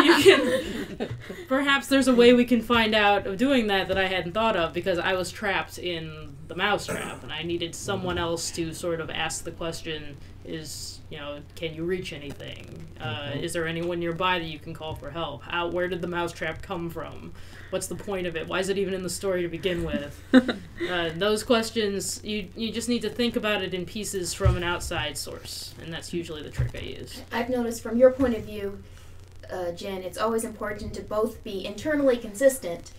you can, perhaps there's a way we can find out of doing that that I hadn't thought of because I was trapped in the mouse trap and I needed someone else to sort of ask the question: Is you know, can you reach anything? Uh, is there anyone nearby that you can call for help? How where did the mouse trap come from? What's the point of it? Why is it even in the story to begin with? uh, those questions, you you just need to think about it in pieces from an outside source, and that's usually the trick I use. I've noticed from your point of view, uh, Jen, it's always important to both be internally consistent.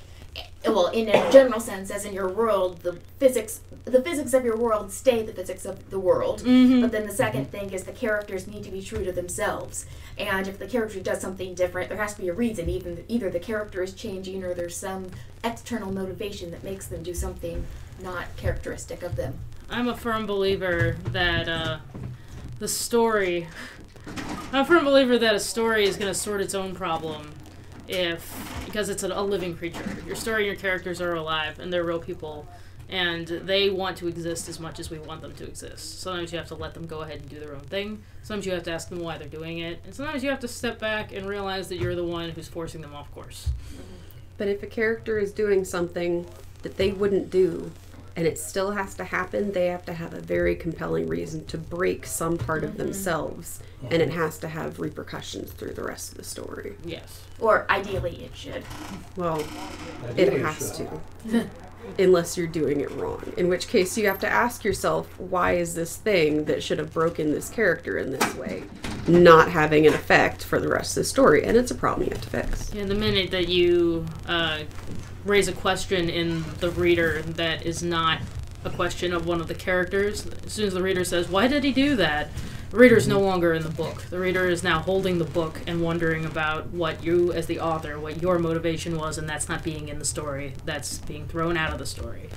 Well, in a general sense, as in your world, the physics, the physics of your world stay the physics of the world. Mm-hmm. But then the second thing is the characters need to be true to themselves. And if the character does something different, there has to be a reason. Even either the character is changing or there's some external motivation that makes them do something not characteristic of them. I'm a firm believer that uh, the story. I'm a firm believer that a story is going to sort its own problem if because it's a, living creature. Your story and your characters are alive and they're real people, and they want to exist as much as we want them to exist. Sometimes you have to let them go ahead and do their own thing. Sometimes you have to ask them why they're doing it, and sometimes you have to step back and realize that you're the one who's forcing them off course. But if a character is doing something that they wouldn't do and it still has to happen, they have to have a very compelling reason to break some part of themselves and it has to have repercussions through the rest of the story. Yes. Or ideally, it should. Well, Ideally, it has should. to. Unless you're doing it wrong. In which case, you have to ask yourself, why is this thing that should have broken this character in this way not having an effect for the rest of the story? And it's a problem you have to fix. Yeah, the minute that you uh, raise a question in the reader that is not a question of one of the characters, as soon as the reader says, Why did he do that? The reader is no longer in the book. The reader is now holding the book and wondering about what you, as the author, what your motivation was, and that's not being in the story. That's being thrown out of the story.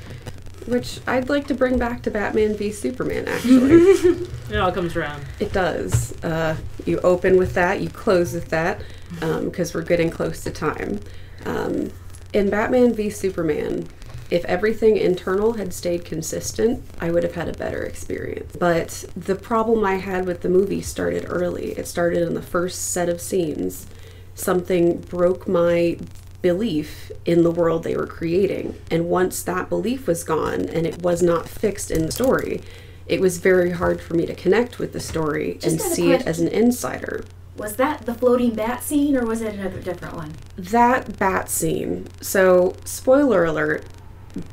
Which I'd like to bring back to Batman v Superman, actually. It all comes around. It does. Uh, you open with that, you close with that, because we're getting close to time. Um, in Batman v Superman, if everything internal had stayed consistent, I would have had a better experience. But the problem I had with the movie started early. It started in the first set of scenes. Something broke my belief in the world they were creating. And once that belief was gone and it was not fixed in the story, it was very hard for me to connect with the story Just and see it as an insider. Was that the floating bat scene, or was it another different one? That bat scene. So, spoiler alert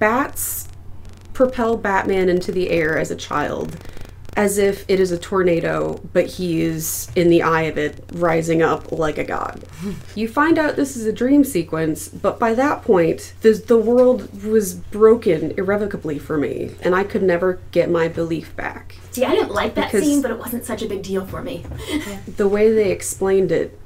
bats propel Batman into the air as a child as if it is a tornado, but he is in the eye of it, rising up like a god. you find out this is a dream sequence, but by that point, the, the world was broken irrevocably for me, and I could never get my belief back. See, I didn't like that scene, but it wasn't such a big deal for me. the way they explained it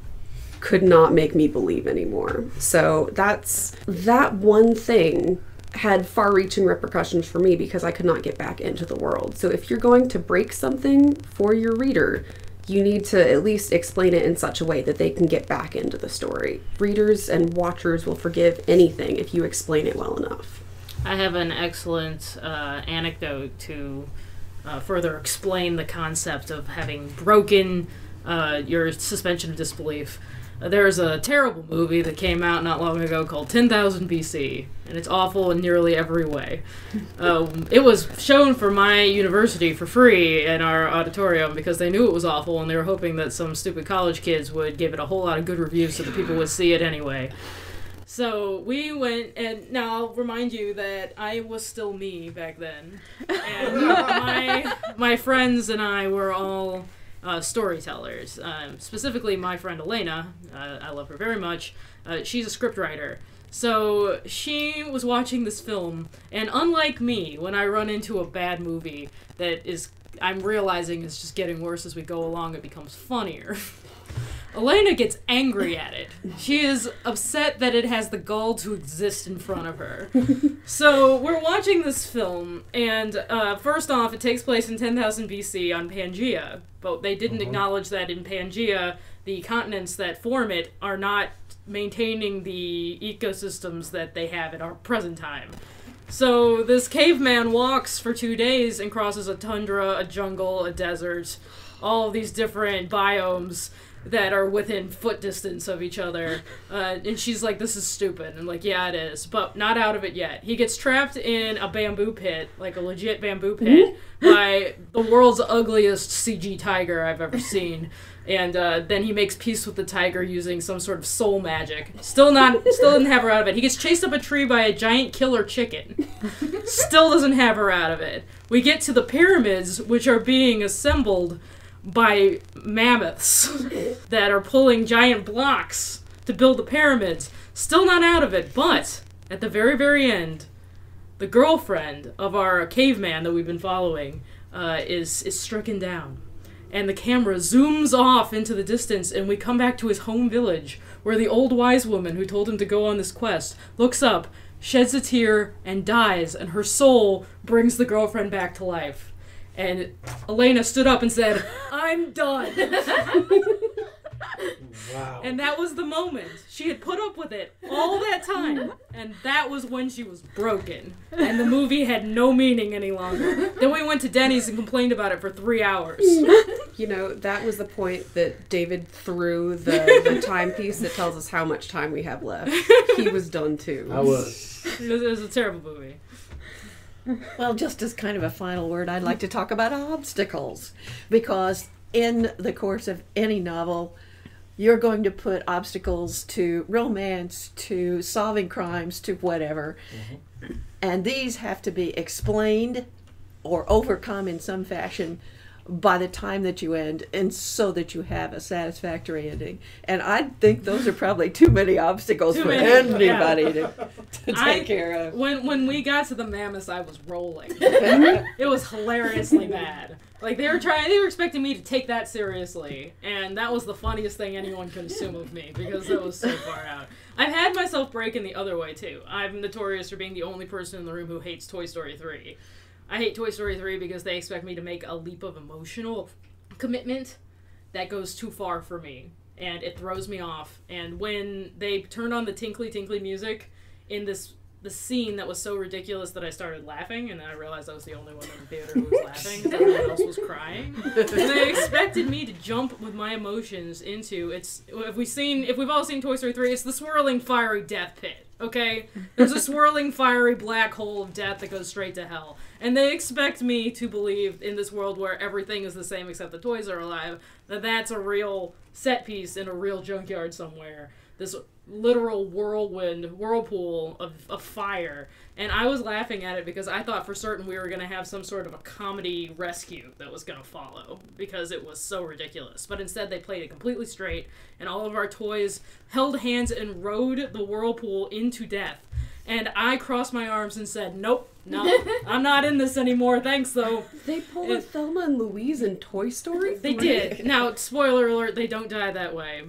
could not make me believe anymore. So that's that one thing had far reaching repercussions for me because I could not get back into the world. So if you're going to break something for your reader, you need to at least explain it in such a way that they can get back into the story. Readers and watchers will forgive anything if you explain it well enough. I have an excellent uh, anecdote to uh, further explain the concept of having broken uh, your suspension of disbelief. There's a terrible movie that came out not long ago called 10,000 BC, and it's awful in nearly every way. Um, it was shown for my university for free in our auditorium because they knew it was awful and they were hoping that some stupid college kids would give it a whole lot of good reviews so that people would see it anyway. So we went, and now I'll remind you that I was still me back then, and my my friends and I were all uh, storytellers. Um, specifically, my friend Elena, uh, I love her very much. Uh, she's a scriptwriter. So she was watching this film, and unlike me, when I run into a bad movie that is, I'm realizing is just getting worse as we go along, it becomes funnier. Elena gets angry at it. She is upset that it has the gall to exist in front of her. so we're watching this film, and uh, first off, it takes place in 10,000 BC on Pangea, but they didn't acknowledge that in Pangea, the continents that form it are not maintaining the ecosystems that they have at our present time. So this caveman walks for two days and crosses a tundra, a jungle, a desert, all of these different biomes that are within foot distance of each other. Uh, and she's like, "This is stupid." And like, "Yeah, it is," but not out of it yet. He gets trapped in a bamboo pit, like a legit bamboo pit, by the world's ugliest CG tiger I've ever seen. And uh, then he makes peace with the tiger using some sort of soul magic. Still not, still doesn't have her out of it. He gets chased up a tree by a giant killer chicken. Still doesn't have her out of it. We get to the pyramids, which are being assembled by mammoths that are pulling giant blocks to build the pyramids. Still not out of it, but at the very, very end, the girlfriend of our caveman that we've been following uh, is is stricken down, and the camera zooms off into the distance, and we come back to his home village, where the old wise woman who told him to go on this quest looks up, sheds a tear, and dies, and her soul brings the girlfriend back to life. And Elena stood up and said, "I'm done." Wow. And that was the moment. She had put up with it all that time. And that was when she was broken. And the movie had no meaning any longer. Then we went to Denny's and complained about it for three hours. You know, that was the point that David threw the, the timepiece that tells us how much time we have left. He was done too. I was. It was, it was a terrible movie. Well, just as kind of a final word, I'd like to talk about obstacles because in the course of any novel, you're going to put obstacles to romance, to solving crimes, to whatever. Mm-hmm. And these have to be explained or overcome in some fashion by the time that you end, and so that you have a satisfactory ending. And I think those are probably too many obstacles Too for many, yeah. anybody to, to take I- care of. When when we got to the mammoths, I was rolling. Mm-hmm. it was hilariously bad. Like they were trying, they were expecting me to take that seriously, and that was the funniest thing anyone could assume of me because that was so far out. I've had myself breaking the other way too. I'm notorious for being the only person in the room who hates Toy Story 3. I hate Toy Story 3 because they expect me to make a leap of emotional commitment that goes too far for me and it throws me off. And when they turned on the tinkly tinkly music in this the scene that was so ridiculous that I started laughing, and then I realized I was the only one in the theater who was laughing. 'cause Everyone else was crying. And they expected me to jump with my emotions into it's. If we've seen, if we've all seen Toy Story three, it's the swirling fiery death pit. Okay, there's a swirling fiery black hole of death that goes straight to hell, and they expect me to believe in this world where everything is the same except the toys are alive. That that's a real set piece in a real junkyard somewhere. This literal whirlwind whirlpool of, of fire and i was laughing at it because i thought for certain we were going to have some sort of a comedy rescue that was going to follow because it was so ridiculous but instead they played it completely straight and all of our toys held hands and rode the whirlpool into death and i crossed my arms and said nope no i'm not in this anymore thanks though They pulled a Thelma and Louise in Toy Story. they did. Now, spoiler alert, they don't die that way.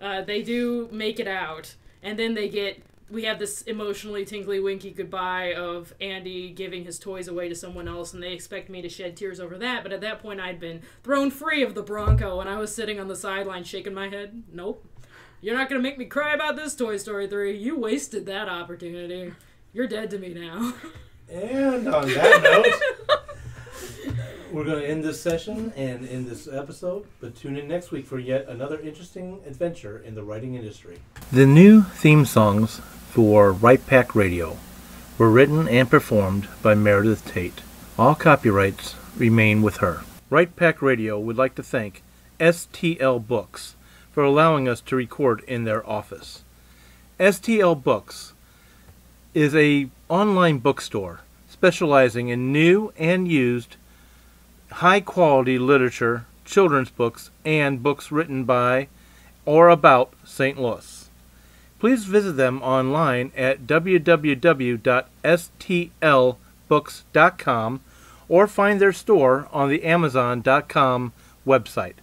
Uh, they do make it out, and then they get we have this emotionally tinkly winky goodbye of Andy giving his toys away to someone else, and they expect me to shed tears over that. But at that point, I'd been thrown free of the Bronco, and I was sitting on the sideline shaking my head. Nope. You're not going to make me cry about this Toy Story 3. You wasted that opportunity. You're dead to me now. And on that note, we're going to end this session and end this episode, but tune in next week for yet another interesting adventure in the writing industry. The new theme songs for Write Pack Radio were written and performed by Meredith Tate. All copyrights remain with her. Write Pack Radio would like to thank STL Books for allowing us to record in their office. STL Books is a online bookstore specializing in new and used high quality literature, children's books, and books written by or about St. Louis. Please visit them online at www.stlbooks.com or find their store on the amazon.com website.